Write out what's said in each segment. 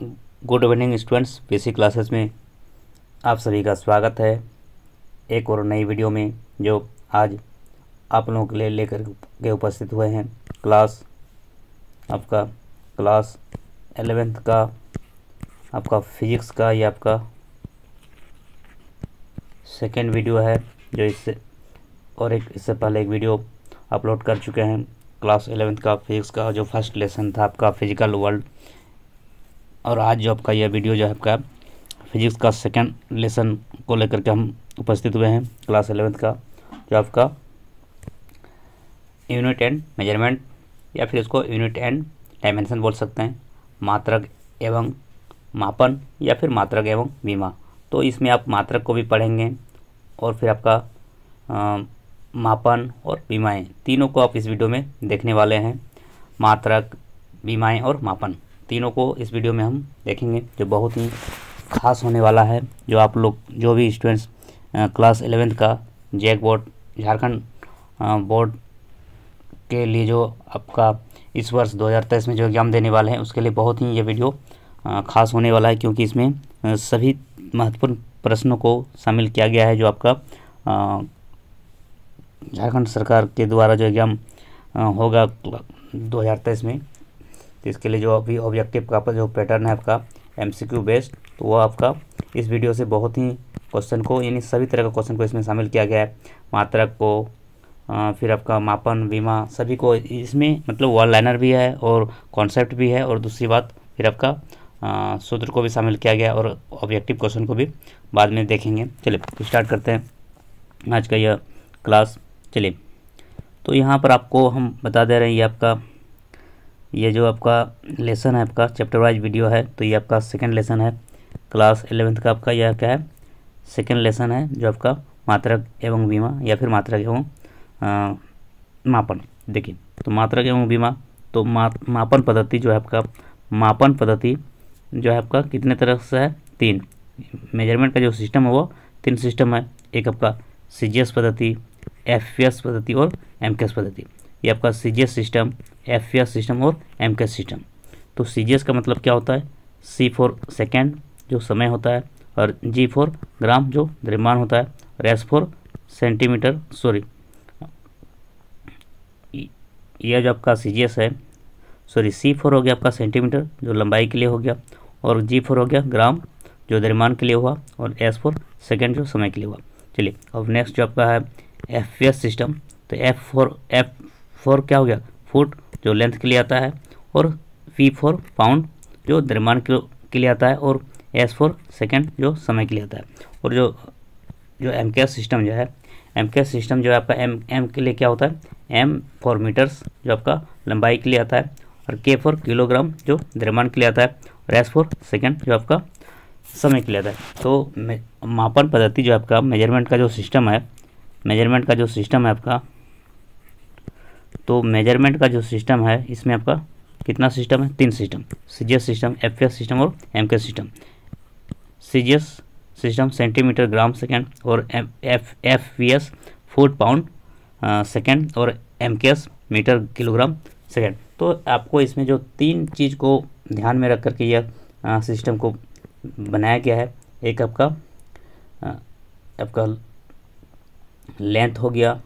Good evening students basic classes में आप सभी का स्वागत है। एक और नई वीडियो में जो आज आप लोगों के लिए लेकर के उपस्थित हुए हैं। क्लास आपका क्लास एलेवेंथ का, आपका फिजिक्स का, ये आपका सेकेंड वीडियो है, जो इससे और एक, इससे पहले एक वीडियो अपलोड कर चुके हैं। क्लास एलेवेंथ का फिजिक्स का, जो फ़र्स्ट लेसन था आपका फ़िज़िकल वर्ल्ड और आज जो आपका यह वीडियो जो है आपका फिजिक्स का सेकंड लेसन को लेकर के हम उपस्थित हुए हैं क्लास एलेवेंथ का जो आपका यूनिट एंड मेज़रमेंट या फिर इसको यूनिट एंड डायमेंशन बोल सकते हैं मात्रक एवं मापन या फिर मात्रक एवं बीमा। तो इसमें आप मात्रक को भी पढ़ेंगे और फिर आपका आ, मापन और बीमाएँ तीनों को आप इस वीडियो में देखने वाले हैं मात्रक बीमाएँ और मापन। तीनों को इस वीडियो में हम देखेंगे, जो बहुत ही खास होने वाला है, जो आप लोग, जो भी स्टूडेंट्स क्लास एलेवेंथ का जैक बोर्ड झारखंड बोर्ड के लिए जो आपका इस वर्ष 2023 में जो एग्ज़ाम देने वाले हैं, उसके लिए बहुत ही ये वीडियो खास होने वाला है, क्योंकि इसमें सभी महत्वपूर्ण प्रश्नों को शामिल किया गया है, जो आपका झारखंड सरकार के द्वारा जो एग्ज़ाम होगा 2023 में। तो इसके लिए जो अभी ऑब्जेक्टिव का जो पैटर्न है आपका एमसीक्यू बेस्ड तो वो आपका इस वीडियो से बहुत ही क्वेश्चन को, यानी सभी तरह का क्वेश्चन को इसमें शामिल किया गया है। मात्रक को फिर आपका मापन, बीमा, सभी को इसमें मतलब वन लाइनर भी है और कॉन्सेप्ट भी है और दूसरी बात, फिर आपका सूत्र को भी शामिल किया गया और ऑब्जेक्टिव क्वेश्चन को भी बाद में देखेंगे। चलिए स्टार्ट करते हैं। आज का यह क्लास चलिए। तो यहाँ पर आपको हम बता दे रहे हैं, ये आपका ये जो आपका लेसन है आपका चैप्टर वाइज वीडियो है तो ये आपका सेकंड लेसन है। क्लास एलेवेंथ का आपका यह क्या है? सेकंड लेसन है जो आपका मात्रक एवं बीमा या फिर मात्रक एवं मापन। देखिए तो मात्रक एवं बीमा तो मा, मापन पद्धति जो है आपका मापन पद्धति जो है आपका कितने तरह से है? तीन। मेज़रमेंट का जो सिस्टम है वो तीन सिस्टम है। एक आपका सीजीएस पद्धति एफएस पद्धति और एम पद्धति। ये आपका सीजीएस सिस्टम एफ़ सिस्टम और एम सिस्टम तो सीजीएस का मतलब क्या होता है? सी फोर सेकेंड जो समय होता है और जी फोर ग्राम जो द्रव्यमान होता है और एस फोर सेंटीमीटर सॉरी यह जो आपका सीजीएस है सॉरी सी फोर हो गया आपका सेंटीमीटर जो लंबाई के लिए हो गया और जी फोर हो गया ग्राम जो द्रव्यमान के लिए हुआ और एस फोर सेकेंड जो समय के लिए हुआ। चलिए, अब नेक्स्ट जो आपका है एफ़ सिस्टम तो एफ़ फोर एफ़ फोर क्या हो गया? फुट जो लेंथ के लिए आता है, और वी फोर पाउंड जो द्रव्यमान के लिए आता है, और एस फोर सेकेंड जो समय के लिए आता है। और जो जो एम सिस्टम जो है एम सिस्टम जो है आपका एम एम के लिए क्या होता है? एम फॉर मीटर्स जो आपका लंबाई के लिए आता है, और के फोर किलोग्राम जो द्रव्यमान के लिए आता है, और एस फोर सेकेंड जो आपका समय के लिए आता है। तो मापन पद्धति जो आपका मेज़रमेंट का जो सिस्टम है मेज़रमेंट का जो सिस्टम है आपका तो मेज़रमेंट का जो सिस्टम है इसमें आपका कितना सिस्टम है? तीन system CGS system F system और M system CGS system centimetre gram second और F F V S pound second और M K S metre kilogram second तो आपको इसमें जो तीन चीज़ को ध्यान में रख करके यह सिस्टम को बनाया गया है एक आपका आ, आपका लेंथ हो गया.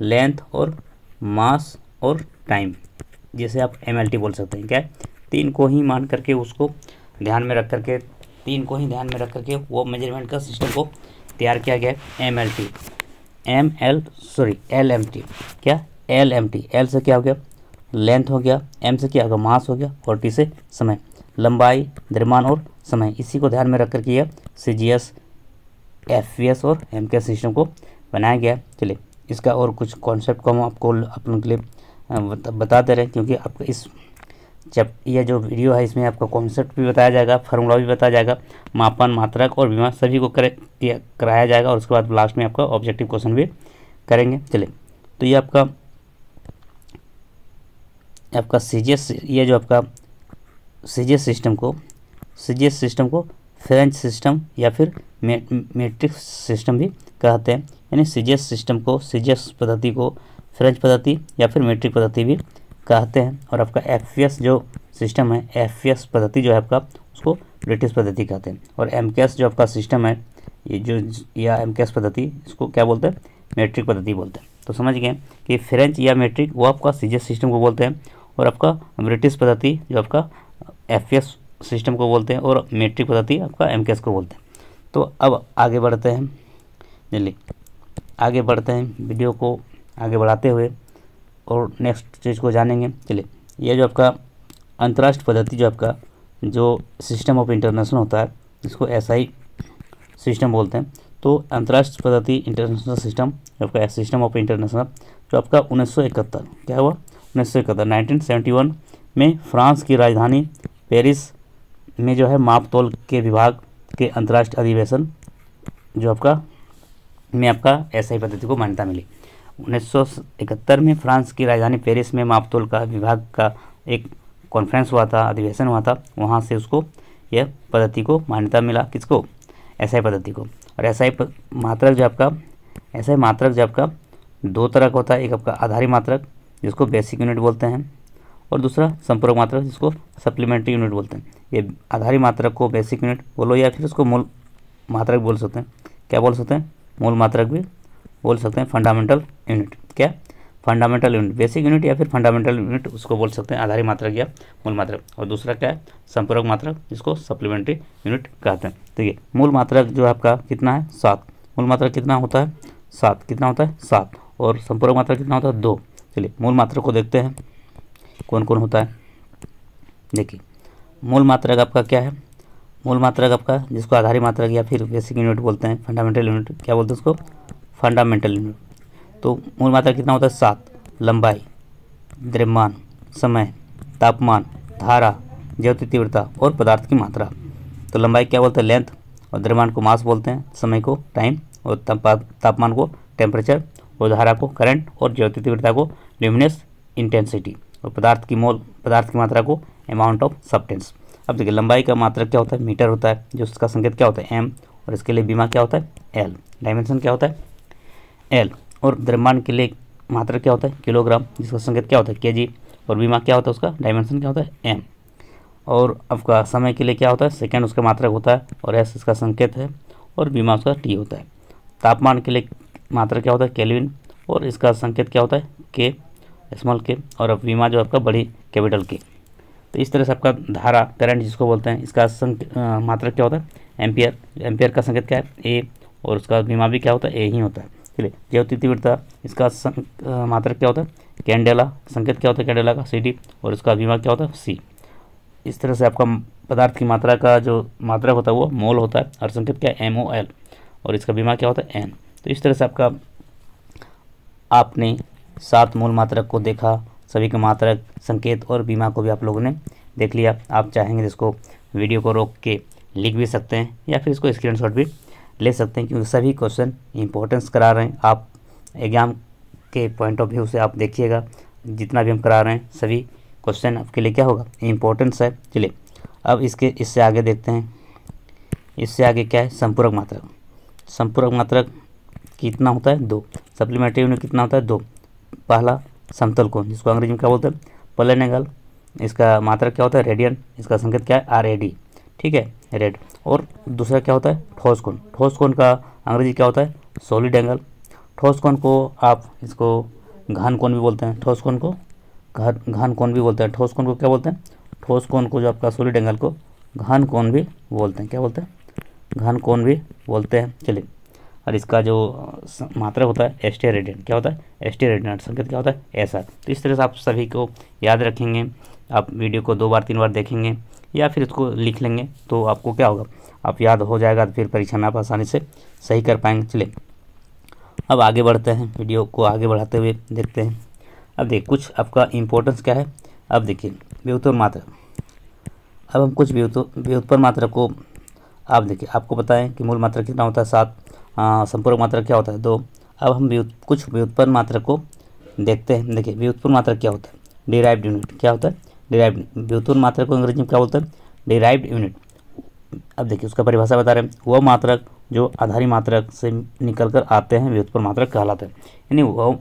लेंथ और मास और टाइम, जिसे आप एमएलटी बोल सकते हैं। क्या तीन को ही मान करके उसको ध्यान में रख करके, तीन को ही ध्यान में रख करके वो मेज़रमेंट का सिस्टम को तैयार किया गया M L T M L sorry L M T क्या? एल एम टी एल से क्या हो गया? लेंथ हो गया। एम से क्या हो गया? मास हो गया। और टी से समय। लंबाई, द्रव्यमान और समय। इसी को ध्यान में रख करके यह C G S F V S और एम के सिस्टम को बनाया गया चलिए। इसका और कुछ कॉन्सेप्ट को हम आपको अपने के लिए बता दे रहे, क्योंकि आपका इस जब यह जो वीडियो है, इसमें आपका कॉन्सेप्ट भी बताया जाएगा फार्मूला भी बताया जाएगा, मापन, मात्रक और बीमा सभी को करे कराया जाएगा, और उसके बाद लास्ट में आपका ऑब्जेक्टिव क्वेश्चन भी करेंगे। चलिए तो ये आपका आपका सी ये जो आपका सीजीएस सिस्टम को सीजीएस सिस्टम को फ्रेंच सिस्टम या फिर मेट्रिक सिस्टम भी कहते हैं। यानी सीजीएस सिस्टम को सी पद्धति को, फ्रेंच पद्धति या फिर मेट्रिक पद्धति भी कहते हैं। और आपका एफएस जो सिस्टम है एफएस पद्धति जो है आपका, उसको ब्रिटिश पद्धति कहते हैं। और एम जो आपका सिस्टम है, ये जो, या एम पद्धति, इसको क्या बोलते हैं? मेट्रिक पद्धति बोलते हैं। तो समझ गए कि फ्रेंच या मेट्रिक, वो आपका सी सिस्टम को बोलते हैं और आपका ब्रिटिश पद्धति जो आपका एफएस सिस्टम को बोलते हैं और मेट्रिक पद्धति आपका एम को बोलते हैं। तो अब आगे बढ़ते हैं। जल्दी आगे बढ़ते हैं वीडियो को आगे बढ़ाते हुए और नेक्स्ट चीज़ को जानेंगे। चलिए यह जो आपका अंतर्राष्ट्रीय पद्धति जो आपका, जो सिस्टम ऑफ़ इंटरनेशनल होता है, जिसको एस सिस्टम बोलते हैं तो अंतर्राष्ट्रीय पद्धति इंटरनेशनल सिस्टम जो आपका सिस्टम ऑफ़ इंटरनेशनल जो आपका उन्नीस सौ इकहत्तर, क्या हुआ? उन्नीस सौ में फ्रांस की राजधानी पेरिस में जो है माप तोल के विभाग के अंतर्राष्ट्रीय अधिवेशन, जो आपका में आपका ऐसा ही पद्धति को मान्यता मिली। 1971 में फ्रांस की राजधानी पेरिस में मापतोल का विभाग का एक कॉन्फ्रेंस हुआ था, अधिवेशन हुआ था, वहाँ से उसको, यह पद्धति को मान्यता मिला किसको? ऐसा ही पद्धति को। और ऐसा ही मात्रक जो आपका, ऐसा ही मात्रक जो आपका दो तरह का होता है, एक आपका आधारी मात्रक, जिसको बेसिक यूनिट बोलते हैं, और दूसरा संपूरक मात्रक, जिसको सप्लीमेंट्री यूनिट बोलते हैं। ये आधारी मात्रक को बेसिक यूनिट बोलो या फिर उसको मूल मात्रक बोल सकते हैं। क्या बोल सकते हैं? मूल मात्रक भी बोल सकते हैं फंडामेंटल यूनिट क्या? फंडामेंटल यूनिट बेसिक यूनिट या फिर फंडामेंटल यूनिट उसको बोल सकते हैं आधारी मात्रक या मूल मात्रक। और दूसरा क्या है? संपूरक मात्रक, जिसको सप्लीमेंट्री यूनिट कहते हैं। ठीक है मूल मात्रक जो आपका कितना है? सात। मूल मात्रक कितना होता है? सात। कितना होता है? सात। और संपूरक मात्रक कितना होता है? दो। चलिए, मूल मात्रक को देखते हैं। कौन कौन होता है? देखिए, मूल मात्रक आपका क्या है? मूल मात्रक आपका जिसको आधारी मात्रक या फिर बेसिक यूनिट बोलते हैं फंडामेंटल यूनिट क्या बोलते हैं उसको? फंडामेंटल यूनिट तो मूल मात्रा कितना होता है? सात। लंबाई, द्रव्यमान, समय, तापमान, धारा ज्योति तीव्रता और पदार्थ की मात्रा। तो लंबाई क्या बोलते हैं? लेंथ और द्रव्यमान को मास बोलते हैं, समय को टाइम और तापमान को टेम्परेचर और धारा को करंट और ज्योति तीव्रता को ल्यूमिनस इंटेंसिटी और पदार्थ की मोल, पदार्थ की मात्रा को अमाउंट ऑफ़ सब्टेंस अब देखिए लंबाई का मात्रा क्या होता है मीटर होता है जो उसका संकेत क्या होता है एम और इसके लिए बीमा क्या होता है एल डायमेंशन क्या होता है एल और द्रव्यमान के लिए मात्रा क्या होता है किलोग्राम जिसका संकेत क्या होता है के और बीमा क्या होता है उसका डायमेंशन क्या होता है एम और आपका समय के लिए क्या होता है सेकेंड उसका मात्रक होता है और एस इसका संकेत है और बीमा उसका टी होता है तापमान के लिए मात्रा क्या होता है केल्विन और इसका संकेत क्या होता है के स्मॉल के और अब बीमा जो आपका बड़ी कैपिटल के तो इस तरह से आपका धारा करंट जिसको बोलते हैं, इसका संक मात्रक क्या होता है? एम्पियर। एम्पियर का संकेत क्या है? ए और उसका बीमा भी क्या होता है? ए ही होता है। चलिए तीव्रता, इसका मात्रक क्या होता है? कैंडेला, संकेत क्या होता है कैंडेला का? सीडी और इसका बीमा क्या होता है? सी इस तरह से आपका पदार्थ की मात्रा का जो मात्रक होता है, वो मोल होता है। और संकेत क्या है? एम ओ एल और इसका बीमा क्या होता है? एन तो इस तरह से आपका आपने सात मूल मात्रक को देखा सभी के मात्रक संकेत और बीमा को भी आप लोगों ने देख लिया। आप चाहेंगे इसको वीडियो को रोक के लिख भी सकते हैं या फिर इसको स्क्रीनशॉट भी ले सकते हैं, क्योंकि सभी क्वेश्चन इंपॉर्टेंस करा रहे हैं। आप एग्ज़ाम के पॉइंट ऑफ़ व्यू से आप देखिएगा, जितना भी हम करा रहे हैं, सभी क्वेश्चन आपके लिए क्या होगा? इम्पोर्टेंस है। चलिए, अब इसके, इससे आगे देखते हैं। इससे आगे क्या है? संपूरक मात्रक। संपूरक मात्रक कितना होता है? दो। सप्लीमेंट्री यूनिट कितना होता है? दो। पहला समतल कोण, जिसको अंग्रेज़ी में क्या बोलते हैं? Plane angle. इसका मात्रक क्या होता है? रेडियन। इसका संकेत क्या है? आर ए डी ठीक है? रेड। और दूसरा क्या होता है? ठोस कोण। ठोस कोण का अंग्रेज़ी क्या होता है? Solid angle. ठोस कोण को आप इसको घन कोण भी बोलते हैं। ठोस कोण को घन कोण भी बोलते हैं। ठोस कोण को क्या बोलते हैं? ठोस कोण को जो आपका सॉलिड एंगल को घन कोण भी बोलते हैं। क्या बोलते हैं? घन कोण भी बोलते हैं। चलिए। और इसका जो मात्रा होता है एस्टे रेडियंट क्या होता है? एस्टे रेडियंट संकेत क्या होता है? ऐसा तो इस तरह से आप सभी को याद रखेंगे, आप वीडियो को दो बार, तीन बार देखेंगे, या फिर इसको लिख लेंगे तो आपको क्या होगा? आप याद हो जाएगा तो फिर परीक्षा में आप आसानी से सही कर पाएँगे। चले अब आगे बढ़ते हैं, वीडियो को आगे बढ़ाते हुए देखते हैं। अब देखिए, कुछ आपका इम्पोर्टेंस क्या है? अब देखिए, व्युत्पन्न मात्रा। अब हम कुछ व्युत्पन्न मात्रा को आप देखिए, आपको बताएँ कि मूल मात्रा कितना होता है? सात। संपूर्ण मात्रा क्या होता है? दो अब हम व्युत, कुछ व्युत्पन्न मात्रा को देखते हैं। देखिए व्युत्पन्न मात्रा क्या होता है? डिराइव्ड यूनिट क्या होता है? डिराइव्ड व्युत्पन्न मात्रा को अंग्रेज़ी में क्या बोलते हैं? डिराइव्ड यूनिट अब देखिए उसका परिभाषा बता रहे हैं। वह मात्रक जो आधारी मात्रक से निकल कर आते हैं व्युत्पन्न मात्रक कहलाते हैं। यानी वह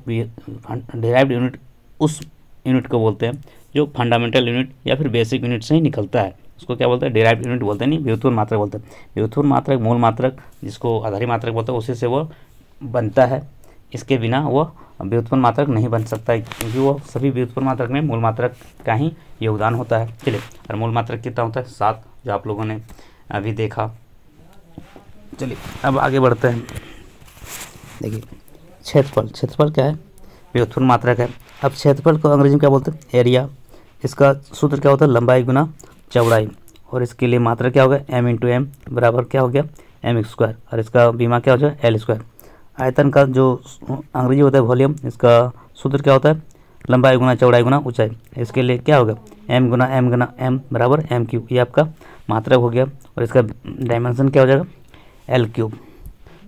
डिराइव्ड यूनिट उस यूनिट को बोलते हैं जो फंडामेंटल यूनिट या फिर बेसिक यूनिट से ही निकलता है। उसको क्या बोलते हैं? डेराइव यूनिट बोलते हैं, नहीं व्युत्पन्न मात्रक बोलते हैं। व्युत्पन्न मात्रक, मूल मात्रक, जिसको आधारी मात्रक बोलते हैं, उसी से वो बनता है। इसके बिना वो व्युत्पन्न मात्रक नहीं बन सकता है, क्योंकि वो सभी व्युत्पन्न मात्रक में मूल मात्रक का ही योगदान होता है। चलिए, और मूल मात्रक कितना होता है? सात, जो आप लोगों ने अभी देखा। चलिए, अब आगे बढ़ते हैं। देखिए, क्षेत्रफल। क्षेत्रफल क्या है? व्युत्पन्न मात्रक है। अब क्षेत्रफल को अंग्रेज़ी में क्या बोलते हैं? एरिया। इसका सूत्र क्या होता है? लंबाई गुना चौड़ाई। और इसके लिए मात्रा क्या होगा एम इंटू एम बराबर क्या हो गया? एम स्क्वायर और इसका बीमा क्या हो जाए? एल स्क्वायर आयतन का जो अंग्रेज़ी होता है वॉल्यूम इसका सूत्र क्या होता है? लंबाई गुना चौड़ाई गुना ऊंचाई। इसके लिए क्या होगा एम गुना एम गुना एम बराबर एम क्यूब ये आपका मात्रक हो गया। और इसका डायमेंशन क्या हो जाएगा? एल क्यूब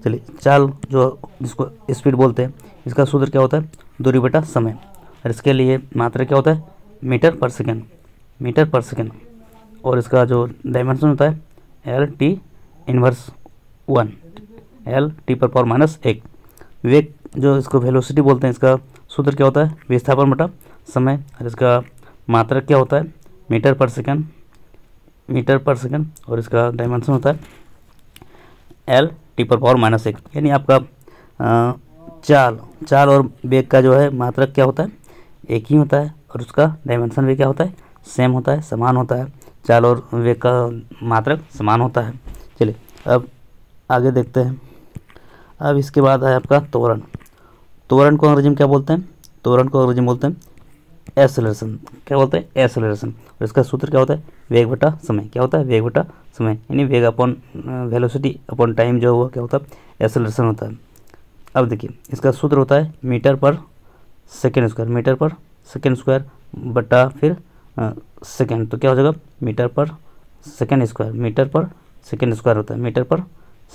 चलिए, चाल जो जिसको स्पीड बोलते हैं, इसका सूत्र क्या होता है? दूरी बटा समय। और इसके लिए मात्रा क्या होता है? मीटर पर सेकेंड मीटर पर सेकेंड और इसका जो डायमेंशन होता है L T inverse one L T पर पावर माइनस एक। वेग जो इसको वेलोसिटी बोलते हैं, इसका सूत्र क्या होता है? विस्थापन बटा समय, और इसका मात्रक क्या होता है? मीटर पर सेकंड मीटर पर सेकंड और इसका डायमेंशन होता है एल टी पर पावर माइनस एक। यानी आपका चाल चाल और वेग का जो है मात्रक क्या होता है? एक ही होता है, और उसका डायमेंशन भी क्या होता है? सेम होता है, समान होता है। चाल और वेग का मात्रक समान होता है। चलिए, अब आगे देखते हैं। अब इसके बाद है आपका तोरण तोरण को अंग्रेज़ी में क्या बोलते हैं? तोरण को अंग्रेज़ी में बोलते हैं एसलेशन क्या बोलते हैं? एसलेशन और इसका सूत्र क्या होता है? वेग बटा समय। क्या होता है? वेग बटा समय। यानी वेग अपॉन वेलोसिटी अपॉन टाइम जो हुआ, क्या होता है? एसलेशन होता है। अब देखिए, इसका सूत्र होता है मीटर पर सेकेंड स्क्वायर मीटर पर सेकेंड स्क्वायर बटा फिर सेकेंड तो क्या हो जाएगा? मीटर पर सेकेंड स्क्वायर, मीटर पर सेकेंड स्क्वायर होता है। मीटर पर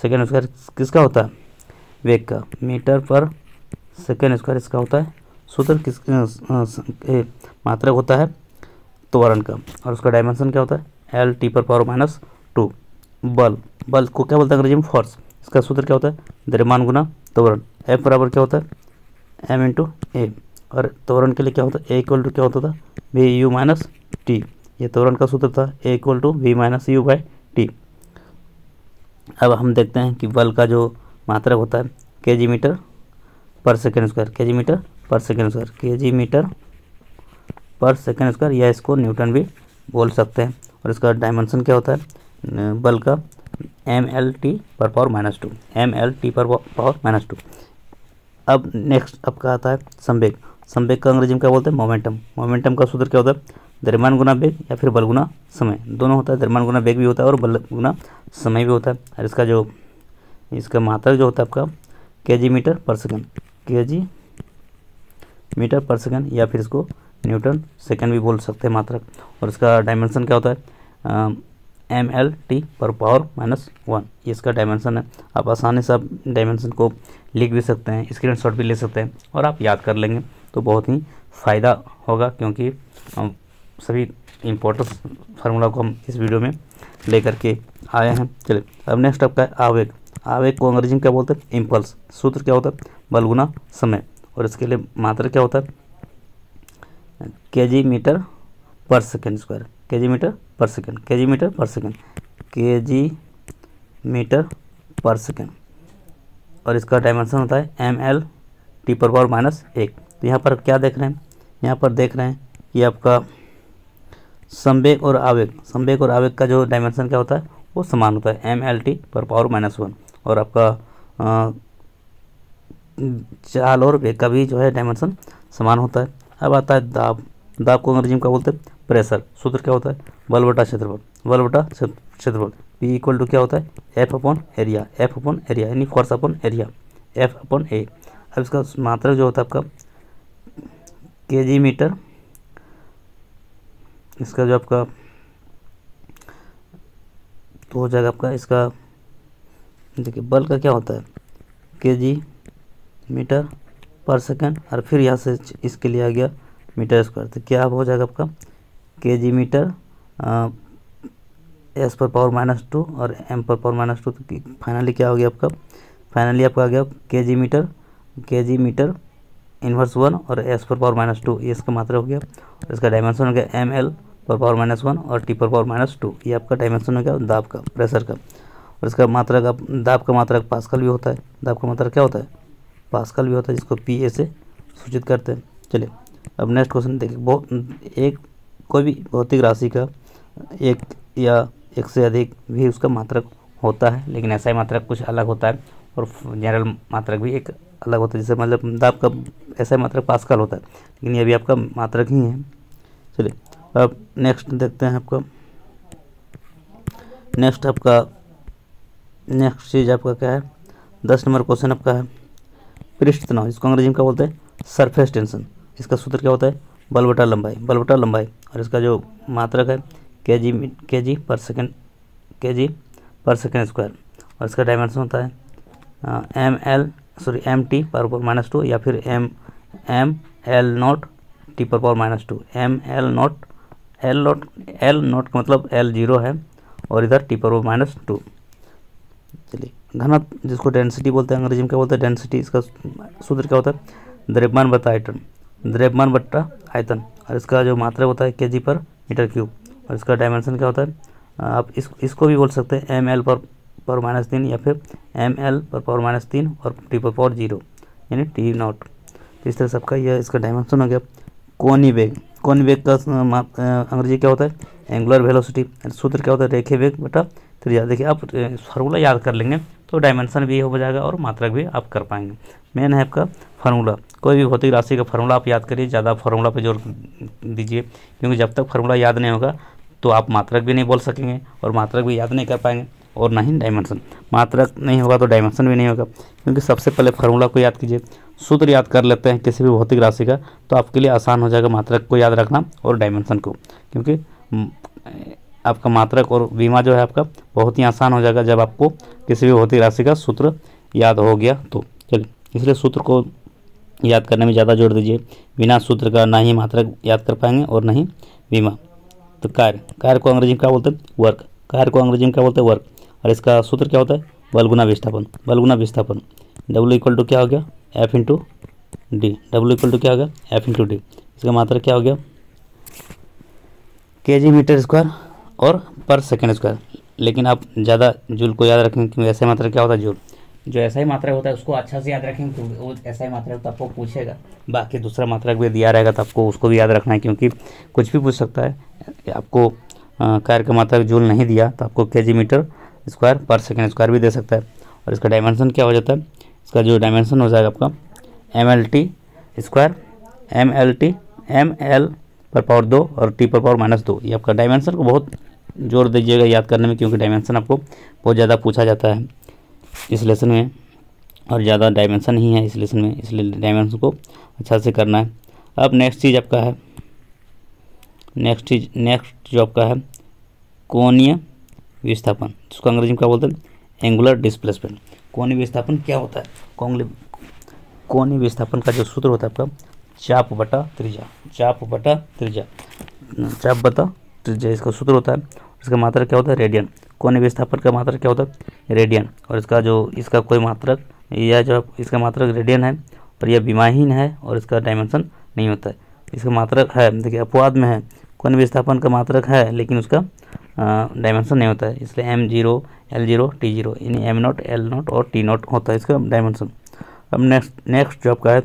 सेकेंड स्क्वायर किसका होता है? वेग का। मीटर पर सेकेंड स्क्वायर इसका होता है। सूत्र किस मात्रक होता है त्वरण का। और उसका डायमेंशन क्या होता है? एल टी पर पावर माइनस टू बल। बल को क्या बोलते हैं अंग्रेज़ी में? फोर्स इसका सूत्र क्या होता है? द्रव्यमान गुना त्वरण। एफ़ बराबर क्या होता है? एम इंटू ए और त्वरण के लिए क्या होता है ए इक्वल टू क्या होता था? वी यू माइनस टी ये त्वरण का सूत्र था। A equal to V minus U by T अब हम देखते हैं कि बल का जो मात्रक होता है के जी मीटर पर second square K G metre पर second square K G metre पर सेकेंड स्क्वायर या इसको न्यूटन भी बोल सकते हैं। और इसका डायमेंशन क्या होता है? बल का एम एल टी पर power minus two M L T पर पावर माइनस टू अब नेक्स्ट आपका आता है संवेग। संवेग का अंग्रेज़ी में क्या बोलते हैं? मोमेंटम मोमेंटम का सूत्र क्या होता है? द्रव्यमान गुना बेग या फिर बल गुना समय। दोनों होता है, द्रव्यमान गुना बेग भी होता है और बल गुना समय भी होता है। और इसका जो, इसका मात्रा जो होता है आपका के जी मीटर पर सेकेंड। के जी मीटर पर सेकेंड या फिर इसको न्यूटन सेकेंड भी बोल सकते हैं मात्रक। और इसका डायमेंशन क्या होता है? एम एल टी पर पावर माइनस वन। ये इसका डायमेंशन है। आप आसानी से आप डायमेंशन को लिख भी सकते हैं स्क्रीन शॉट भी ले सकते हैं और आप याद कर लेंगे। तो बहुत ही फ़ायदा होगा क्योंकि हम सभी इम्पोर्टेंट फार्मूला को हम इस वीडियो में लेकर के आए हैं। चलिए, अब नेक्स्ट आपका है आवेग। आवेग को अंग्रेज़ी में क्या बोलते हैं? इम्पल्स सूत्र क्या होता है? बलगुना समय। और इसके लिए मात्रा क्या होता है? के जी मीटर पर second square K G metre पर सेकेंड के जी मीटर पर सेकेंड के जी मीटर पर सेकेंड और इसका डायमेंशन होता है एम एल टी पर पावर माइनस एक। तो यहाँ पर क्या देख रहे हैं? यहाँ पर देख रहे हैं कि आपका संवेग और आवेग, संवेग और आवेग का जो डायमेंशन क्या होता है? वो समान होता है एम एल टी पर पावर माइनस वन और आपका चाल और वेग का भी जो है डायमेंशन समान होता है। अब आता है दाब दाब को अंग्रेज़ी में क्या बोलते हैं? प्रेशर सूत्र क्या होता है? बल बटा क्षेत्रफल बल बटा क्षेत्रफल. पी इक्वल टू क्या होता है? F upon area F upon area यानी force upon area F upon A अब इसका मात्रा जो होता है आपका के जी मीटर। इसका जो आपका तो हो जाएगा आपका इसका, देखिए बल का क्या होता है? के जी मीटर पर सेकंड, और फिर यहाँ से इसके लिए आ गया मीटर स्क्वायर तो क्या हो जाएगा आपका? के जी मीटर एस पर पावर माइनस टू और एम पर पावर माइनस टू तो फाइनली क्या हो गया आपका? फाइनली आपका आ गया K G metre. K G metre inverse one और एस पर पावर माइनस टू, ये इसका मात्रा हो गया। और इसका डायमेंशन हो गया एम एल पर पावर माइनस वन और टी पर पावर माइनस टू, ये आपका डायमेंशन हो गया दाब का प्रेशर का। और इसका मात्रा का, दाब का मात्रा पास्कल भी होता है। दाब का मात्रा क्या होता है? पास्कल भी होता है, जिसको पी ए से सूचित करते हैं। चलिए, अब नेक्स्ट क्वेश्चन देखिए, बहुत, एक कोई भी भौतिक राशि का एक या एक से अधिक भी उसका मात्रक होता है, लेकिन ऐसा ही मात्रक कुछ अलग होता है और जनरल मात्रक भी एक अलग होता है। जैसे मतलब दाब का ऐसा मात्रक पास्कल होता है। लेकिन ये भी आपका मात्रक ही है। चलिए, अब नेक्स्ट देखते हैं आपका। नेक्स्ट आपका नेक्स्ट चीज़ आपका क्या है? दस नंबर क्वेश्चन आपका है। पृष्ठ तनाव इसको अंग्रेज़ी में क्या बोलते हैं? सरफेस टेंशन इसका सूत्र क्या होता है? बल बटा लंबाई, बल बटा लंबाई। और इसका जो मात्रक है के जी के जी पर सेकेंड के जी पर सेकेंड स्क्वायर और इसका डायमेंशन होता है M L sorry M T पर पावर माइनस टू या फिर M M L not T पर power minus two M L not L not L not का मतलब एल ज़ीरो है और इधर टी पर पावर माइनस टू चलिए, घनत्व जिसको डेंसिटी बोलते हैं, अंग्रेज़ी में क्या बोलते हैं? डेंसिटी इसका सूत्र क्या होता है? द्रव्यमान बटा आयतन। द्रव्यमान बट्टा आयतन। और इसका जो मात्रा होता है के पर मीटर क्यूब और इसका डायमेंशन क्या होता है? आप इस, इसको भी बोल सकते हैं एम एल पर पावर माइनस तीन या फिर एम एल पर पावर माइनस तीन और टी पर पावर ज़ीरो, यानी टी नॉट। तो इस तरह से आपका यह इसका डायमेंशन हो गया। कोनी वेग। कोनी वेग का अंग्रेज़ी क्या होता है? एंगुलर वेलोसिटी सूत्र क्या होता है? रेखे वेग बटा त्रिज्या। देखिए, आप फार्मूला याद कर लेंगे तो डायमेंशन भी हो जाएगा और मात्रक भी आप कर पाएँगे। मेन है आपका फार्मूला कोई भी भौतिक राशि का फार्मूला आप याद करिए। ज़्यादा फार्मूला पर ज़ोर दीजिए, क्योंकि जब तक फार्मूला याद नहीं होगा तो आप मात्रक भी नहीं बोल सकेंगे और मात्रक भी याद नहीं कर पाएँगे। और ना ही डायमेंशन मात्रक नहीं होगा तो डायमेंशन भी नहीं होगा। क्योंकि सबसे पहले फार्मूला को याद कीजिए। सूत्र याद कर लेते हैं किसी भी भौतिक राशि का तो आपके लिए आसान हो जाएगा मात्रक को याद रखना और डायमेंशन को। क्योंकि आपका मात्रक और बीमा जो है आपका, बहुत ही आसान हो जाएगा जब आपको किसी भी भौतिक राशि का सूत्र याद हो गया तो। चलिए, इसलिए सूत्र को याद करने में ज़्यादा ज़ोर दीजिए। बिना सूत्र का ना ही मात्रक याद कर पाएँगे और ना ही बीमा। तो कार्य कार्य को अंग्रेज़ी में क्या बोलते हैं? वर्क। कार्य को अंग्रेज़ी में क्या बोलते हैं? वर्क। और इसका सूत्र क्या होता है? बलगुना विस्थापन। बलगुना विस्थापन। डब्ल्यू इक्वल टू क्या हो गया? F into D W equal to क्या हो गया? एफ़ इंटू डी इसका मात्रा क्या हो गया? के जी मीटर स्क्वायर और पर सेकेंड स्क्वायर लेकिन आप ज़्यादा जूल को याद रखें क्योंकि ऐसा मात्रा क्या होता है? जूल जो ऐसा ही मात्रा होता है, उसको अच्छा से याद रखें क्योंकि वो ऐसा ही मात्रा तो आपको पूछेगा। बाकी दूसरा मात्रा भी दिया रहेगा तो आपको उसको भी याद रखना है, क्योंकि कुछ भी पूछ सकता है। आपको कार्य का मात्रा जूल नहीं दिया तो आपको के जी मीटर स्क्वायर पर सेकेंड स्क्वायर भी दे सकता है। और इसका डायमेंशन क्या हो जाता है? इसका जो डायमेंशन हो जाएगा आपका M L T square M L T M L पर पावर दो और टी पर पावर माइनस दो। ये आपका डायमेंशन को बहुत ज़ोर दीजिएगा याद करने में, क्योंकि डायमेंशन आपको बहुत ज़्यादा पूछा जाता है इस लेसन में, और ज़्यादा डायमेंशन ही है इस लेसन में, इसलिए डायमेंशन को अच्छा से करना है। अब नेक्स्ट चीज़ आपका है। नेक्स्ट चीज़ नेक्स्ट जो आपका है। कोणीय विस्थापन, जिसको अंग्रेज़ी में क्या बोलते हैं? एंगुलर डिस्प्लेसमेंट कोनी विस्थापन क्या होता है? कोणीय विस्थापन का जो सूत्र होता है आपका, चाप बटा त्रिज्या, चाप बटा त्रिज्या, चाप बटा त्रिज्या, इसका सूत्र होता है, इसका मात्रा क्या होता है? रेडियन कोनी विस्थापन का मात्रा क्या होता है? रेडियन और इसका जो, इसका कोई मात्रक यह जो इसका मात्रक रेडियन है और यह बीमाहीन है और इसका डायमेंशन नहीं होता है। इसका मात्रक है, देखिए, अपवाद में है। कोण विस्थापन का मात्रक है, लेकिन उसका डायमेंशन नहीं होता है, इसलिए M zero L zero T zero यानी एम नॉट एल नॉट और टी नॉट होता है इसका डायमेंशन। अब नेक्स्ट नेक्स्ट जो आपका है,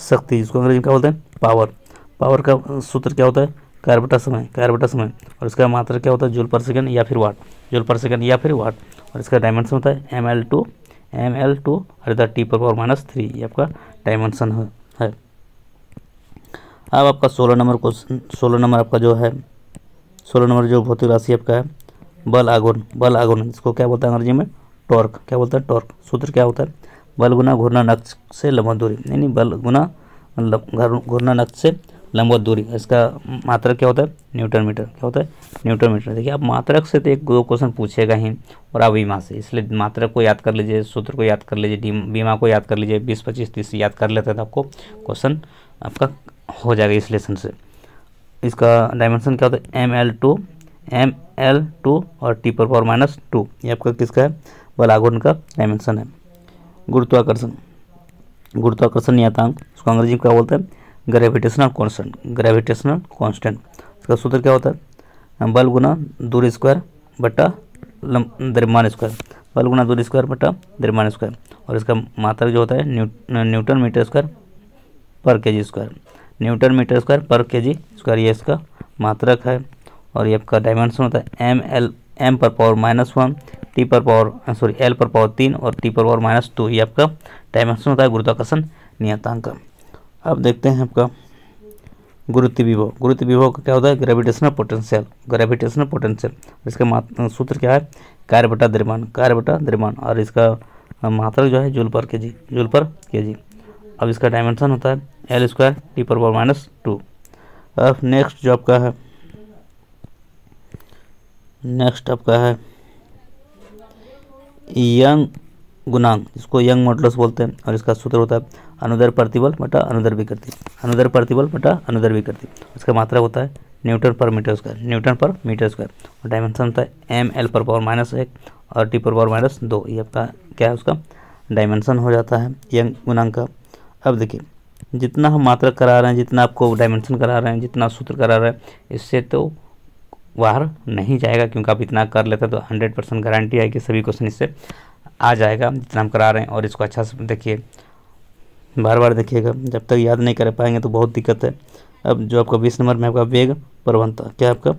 शक्ति, जिसको अंग्रेज़ी में क्या बोलते हैं? पावर पावर का सूत्र क्या होता है? कार्बटा समय कार्बटा समय। और इसका मात्रा क्या होता है? जूल पर सेकंड या फिर वाट जूल पर सेकंड या फिर वाट और इसका डायमेंशन होता है M L two M L two और इधर टी पर पावर माइनस थ्री ये आपका डायमेंशन है। अब आपका सोलह नंबर क्वेश्चन सोलह नंबर आपका जो है सोलह नंबर जो भौतिक राशि आपका है, बल आगुन बल आगुन इसको क्या बोलता है अंग्रेज़ी में? टॉर्क। क्या बोलता है? टॉर्क। सूत्र क्या होता है? बल गुना घूर्णा नक्श से लंबवत दूरी। यानी बल गुना घूर्णा नक्श से लंबवत दूरी। इसका मात्रक क्या होता है? Newton metre. क्या होता है? Newton metre. देखिए, आप मात्रक से तो एक दो क्वेश्चन पूछेगा ही, और आप बीमा से। इसलिए मात्रक को याद कर लीजिए, सूत्र को याद कर लीजिए बीमा को याद कर लीजिए, बीस, पच्चीस, तीस याद कर लेते हैं तो आपको क्वेश्चन आपका हो जाएगा इस लेसन से। इसका डायमेंशन क्या होता है? M L two M L two और टी पर पावर माइनस टू ये आपका किसका है? बलागुन का डायमेंशन है। गुरुत्वाकर्षण। गुरुत्वाकर्षण नियतांक। उसको अंग्रेज़ी में क्या बोलते हैं? ग्रेविटेशनल कांस्टेंट ग्रेविटेशनल कांस्टेंट इसका सूत्र क्या होता है? बल गुना दूरी स्क्वायर बटा द्रव्यमान स्क्वायर बल गुना दूरी स्क्वायर बटा द्रव्यमान स्क्वायर और इसका मात्रक जो होता है? न्यू, न्यूटन मीटर स्क्वायर पर K G square newton metre square पर के जी स्क्वायर ये इसका मात्रक है। और ये आपका डायमेंशन होता है एम एल एम पर पावर माइनस वन टी पर पावर सॉरी एल पर पावर तीन और टी पर पावर माइनस टू ये आपका डायमेंशन होता है गुरुत्वाकर्षण नियतांक। का अब देखते हैं आपका गुरुत्व विभव। गुरुत्व विभव का क्या होता है? ग्रेविटेशनल पोटेंशियल ग्रेविटेशनल पोटेंशियल इसका सूत्र क्या है? कार्य बटा द्रव्यमान। कार्य बटा द्रव्यमान। और इसका मात्रक जो है, जूल पर के जी जूल पर के जी अब इसका डायमेंशन होता है एल स्क्वायर टी पर पावर माइनस टू अब नेक्स्ट जो आपका है। नेक्स्ट आपका है। यंग गुणांक जिसको यंग मॉडल्स बोलते हैं और इसका सूत्र होता है अनुदर प्रतिबल बटा अनुदर विकृति अनुदर प्रतिबल बटा अनुदर विकृति इसका मात्रा होता है न्यूटन पर मीटर स्क्वायर न्यूटन पर मीटर स्क्वायर और डायमेंशन होता है एम एल पर पावर माइनस एक और टी पर पावर माइनस दो। ये आपका क्या है उसका? डायमेंशन हो जाता है यंग गुणांक का। अब देखिए जितना हम मात्रा करा रहे हैं, जितना आपको डायमेंशन करा रहे हैं, जितना सूत्र करा रहे हैं, इससे तो बाहर नहीं जाएगा, क्योंकि आप इतना कर लेते हैं तो हंड्रेड परसेंट गारंटी है कि सभी क्वेश्चन इससे आ जाएगा, जितना हम करा रहे हैं। और इसको अच्छा से देखिए बार बार देखिएगा, जब तक याद नहीं कर पाएँगे तो बहुत दिक्कत है। अब जो आपका बीस नंबर में आपका वेग प्रवणता क्या आपका?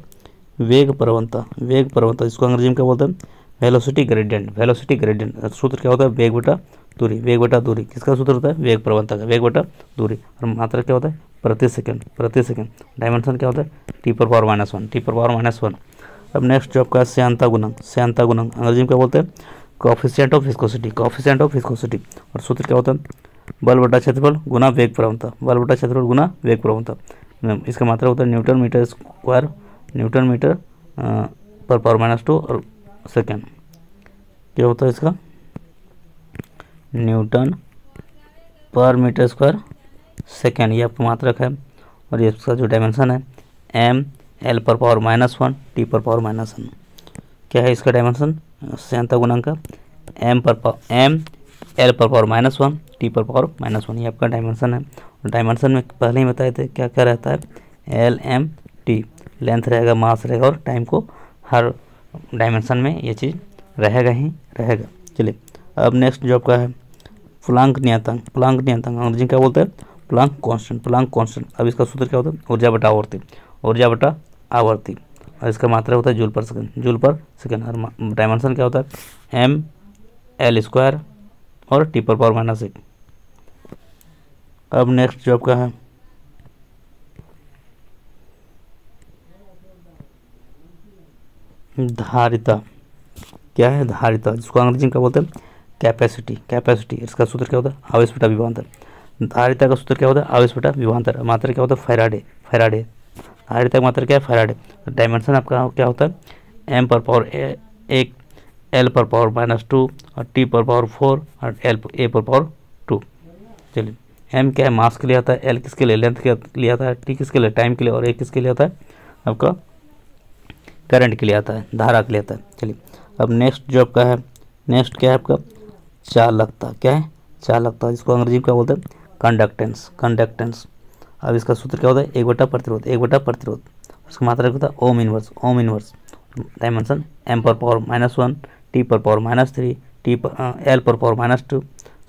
वेग प्रवणता वेग प्रवणता इसको अंग्रेज़ी में क्या बोलते हैं? वेलोसिटी ग्रेडियंट वेलोसिटी ग्रेडियंट सूत्र क्या होता है? वेग बटा दूरी, वेग बटा दूरी, किसका सूत्र होता है? वेग प्रवणता का, वेग बटा दूरी। और मात्रा क्या होता है? प्रति सेकंड प्रति सेकंड। डायमेंशन क्या होता है? टी पर पावर माइनस वन, टी पर पावर माइनस वन। अब नेक्स्ट जो आपका श्यांता गुणक श्यांता गुणक। अंग्रेज़ी में क्या बोलते हैं? Coefficient of viscosity coefficient of viscosity और सूत्र क्या होता है? बल बटा क्षेत्रफल गुना वेग प्रवणता। बल बटा क्षेत्रफल गुना वेग प्रवणता। इसका मात्रा होता है newton metre square, newton metre पर पावर माइनस टू और सेकेंड। क्या होता है इसका? न्यूटन पर मीटर स्क्वायर सेकेंड। ये आपका मात्रक है और ये इसका जो डायमेंशन है एम एल पर पावर माइनस वन टी पर पावर माइनस वन क्या है इसका डायमेंशन सैंता गुणांक का एम पर पावर एम एल पर पावर माइनस वन टी पर पावर माइनस वन ये आपका डायमेंशन है। और डायमेंशन में पहले ही बताए थे क्या क्या रहता है? एल एम टी लेंथ रहेगा मास रहेगा और टाइम को हर डायमेंशन में ये चीज़ रहेगा ही रहेगा। चलिए, अब नेक्स्ट जो आपका है प्लांक नियतांक प्लांक नियतांक, अंग्रेज़ी क्या बोलते हैं? प्लांक कांस्टेंट प्लांक कांस्टेंट अब इसका सूत्र क्या होता है? ऊर्जा बटा आवर्ती। ऊर्जा बटा आवर्ती। और इसका मात्रा होता है joule per second. Joule per second. और डायमेंशन क्या होता है? एम एल स्क्वायर और टी पर पावर माइनस एक। अब नेक्स्ट जो आपका है? धारिता। क्या है धारिता? जिसको अंग्रेज़ी में क्या बोलते हैं? कैपेसिटी कैपेसिटी इसका सूत्र क्या होता है? आवेश बेटा विभांतर धारिता का सूत्र क्या होता है? आवेश बेटा विभांतर मात्रा क्या होता है? Faraday faraday. धारिता का मात्रा क्या है? फैराडे। डायमेंशन आपका क्या होता है? एम पर पावर एक एल पर पावर माइनस टू और टी पर पावर फोर और एल ए पर पावर टू चलिए एम क्या है? मास के लिए आता है। एल किसके लिए? लेंथ के लिए आता है। टी किसके लिए? टाइम के लिए। और ए किसके लिए आता है? आपका करंट के लिए आता है। धारा के लिए आता है। चलिए, अब नेक्स्ट जो आपका है। नेक्स्ट क्या है आपका? चालकता, क्या है? चालकता, जिसको अंग्रेज़ी में क्या बोलते हैं? कंडक्टेंस कंडक्टेंस अब इसका सूत्र क्या होता है? एक बटा प्रतिरोध, एक बटा प्रतिरोध। उसका मात्रा क्या होता है? Ohm inverse ohm inverse dimension M पर पावर माइनस वन टी पर पावर माइनस थ्री टी पर एल पर power minus two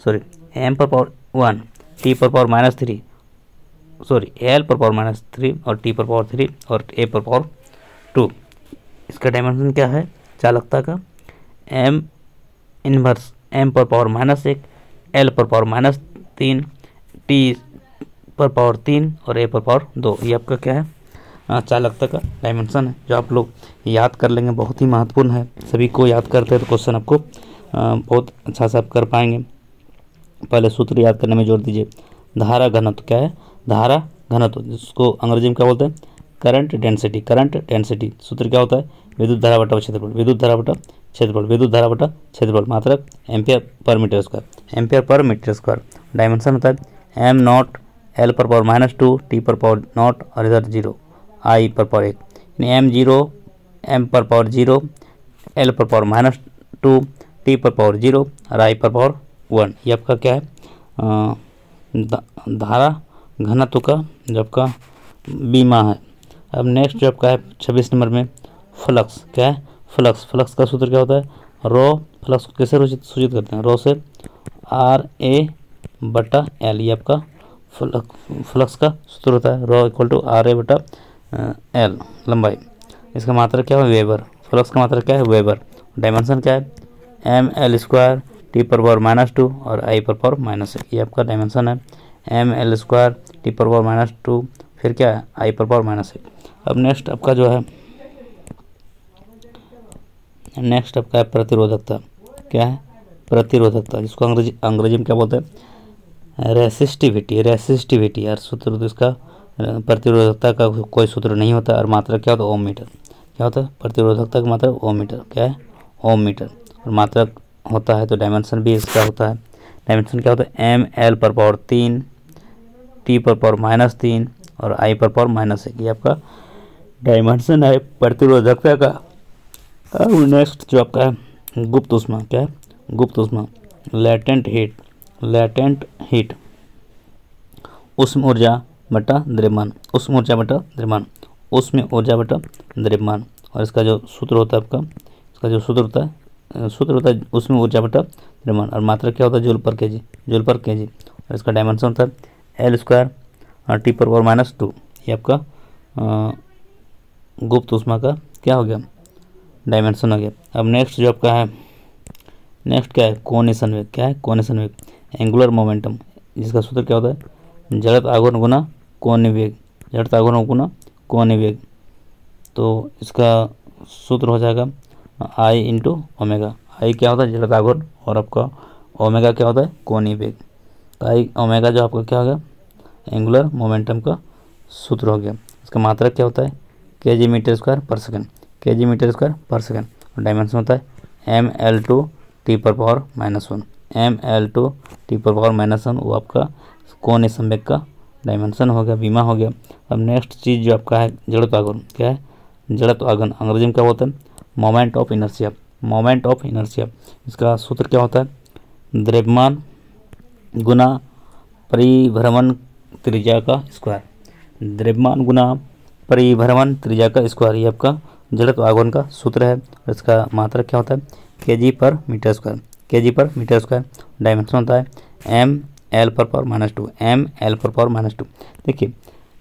sorry M पर पावर वन टी पर power minus three sorry L पर पावर माइनस थ्री और T पर power three और ए पर पावर टू इसका डायमेंशन क्या है? चालकता का। एम इनवर्स एम पर पावर माइनस एक एल पर पावर माइनस तीन टी पर पावर तीन और ए पर पावर दो। ये आपका क्या है? चालकता का डायमेंशन है, जो आप लोग याद कर लेंगे, बहुत ही महत्वपूर्ण है। सभी को याद करते हैं तो क्वेश्चन आपको बहुत अच्छा से आप कर पाएँगे। पहले सूत्र याद करने में जोड़ दीजिए। धारा घनत्व क्या है? धारा घनत्व, जिसको अंग्रेज़ी में क्या बोलते हैं? करंट डेंसिटी करंट डेंसिटी सूत्र क्या होता है? विद्युत धारा बटा क्षेत्रफल, विद्युत धारा बटा क्षेत्रफल विद्युत धारा बटा क्षेत्रफल मात्रक ampere per metre square. Ampere per metre square. Dimension होता है एम नॉट एल पर पावर माइनस टू टी पर पावर नॉट और इधर ज़ीरो आई पर पावर एक। यानी एम ज़ीरो एम पर पावर ज़ीरो एल पर पावर माइनस टू टी पर पावर ज़ीरो और आई पर पावर वन ये आपका क्या है? धारा घनत्व का जो आपका बीमा है। अब नेक्स्ट जो आपका है, छब्बीस नंबर में फ्लक्स क्या है? फ्लक्स फ्लक्स का सूत्र क्या होता है? रो, फ्लक्स को कैसे सूचित करते हैं? रो से आर ए बटा एल, ये आपका फ्लक्स का सूत्र होता है। Rho equal to R A बटा एल, लंबाई। इसका मात्रा क्या है? वेबर। फ्लक्स का मात्रा क्या है? वेबर। डायमेंशन क्या है? एम एल स्क्वायर टी पर पावर माइनस टू और आई पर पावर माइनस एक। ये आपका डायमेंशन है। एम एल स्क्वायर टी पर पावर माइनस टू, फिर क्या है? आई पर पावर माइनस एक। अब नेक्स्ट आपका जो है नेक्स्ट आपका है? प्रतिरोधकता। क्या है? प्रतिरोधकता, जिसको अंग्रेज़ी अंग्रेज़ी में क्या बोलते हैं? रेसिस्टिविटी रेसिस्टिविटी यार सूत्र तो इसका, प्रतिरोधकता का कोई सूत्र नहीं होता, और मात्रा क्या होता? है ओम मीटर क्या होता? है प्रतिरोधकता का मात्रा ओम मीटर क्या है? ओम मीटर और मात्रा होता है तो डायमेंशन भी इसका होता है। डायमेंशन क्या होता है? एम एल पर पावर तीन टी पर पावर माइनस तीन, और आई पर पावर माइनस एक। ये आपका डायमेंशन है प्रतिरोधकता का। अब नेक्स्ट जो आपका है गुप्त उष्मा क्या है गुप्त उष्मा लेटेंट हीट लेटेंट हीट उष्म ऊर्जा बटा द्रव्यमान उष्म ऊर्जा बटा द्रव्यमान उष्म ऊर्जा बटा द्रव्यमान और इसका जो सूत्र होता है आपका इसका जो सूत्र होता है सूत्र होता है उसमें ऊर्जा बटा द्रव्यमान और मात्रा क्या होता है जूल पर के जी जूल पर के जी और इसका डायमेंशन होता है एल स्क्वायर टी पर पावर माइनस टू ये आपका गुप्त उष्मा का क्या हो गया डायमेंशन हो गया। अब नेक्स्ट जो आपका है? नेक्स्ट क्या है? कोने संवेग क्या है? कोने संवेग एंगुलर मोमेंटम जिसका सूत्र क्या होता है? जड़त आगुन गुना कोने वेग जड़त आगुन गुना कोने वेग तो इसका सूत्र हो जाएगा आई इंटू ओमेगा आई क्या होता है? जड़त आघूर्ण। और आपका ओमेगा क्या होता है? कोनी वेग तो आई ओमेगा जो आपका क्या हो गया? एंगुलर मोमेंटम का सूत्र हो गया। इसका मात्रा क्या होता है? K G metre square per second K G metre square per second. और डायमेंशन होता है एम एल टू टी पर power minus one M L two T पर पावर माइनस वन वो आपका कोने संवेग का डायमेंशन हो गया, बीमा हो गया। अब नेक्स्ट चीज़ जो आपका है जड़ता आघूर्ण क्या है? जड़त्व आगन अंग्रेज़ी में क्या होता है? Moment of inertia moment of inertia इसका सूत्र क्या होता है? द्रव्यमान गुना परिभ्रमण त्रिज्या का स्क्वायर द्रव्यमान गुना परिभ्रमण त्रिज्या का स्क्वायर ये आपका जड़त्व आगमन का सूत्र है इसका मात्रा क्या होता है? के जी पर मीटर स्क्वायर के जी पर मीटर स्क्वायर डायमेंशन होता है एम एल पर power minus two M L पर पावर माइनस टू देखिए,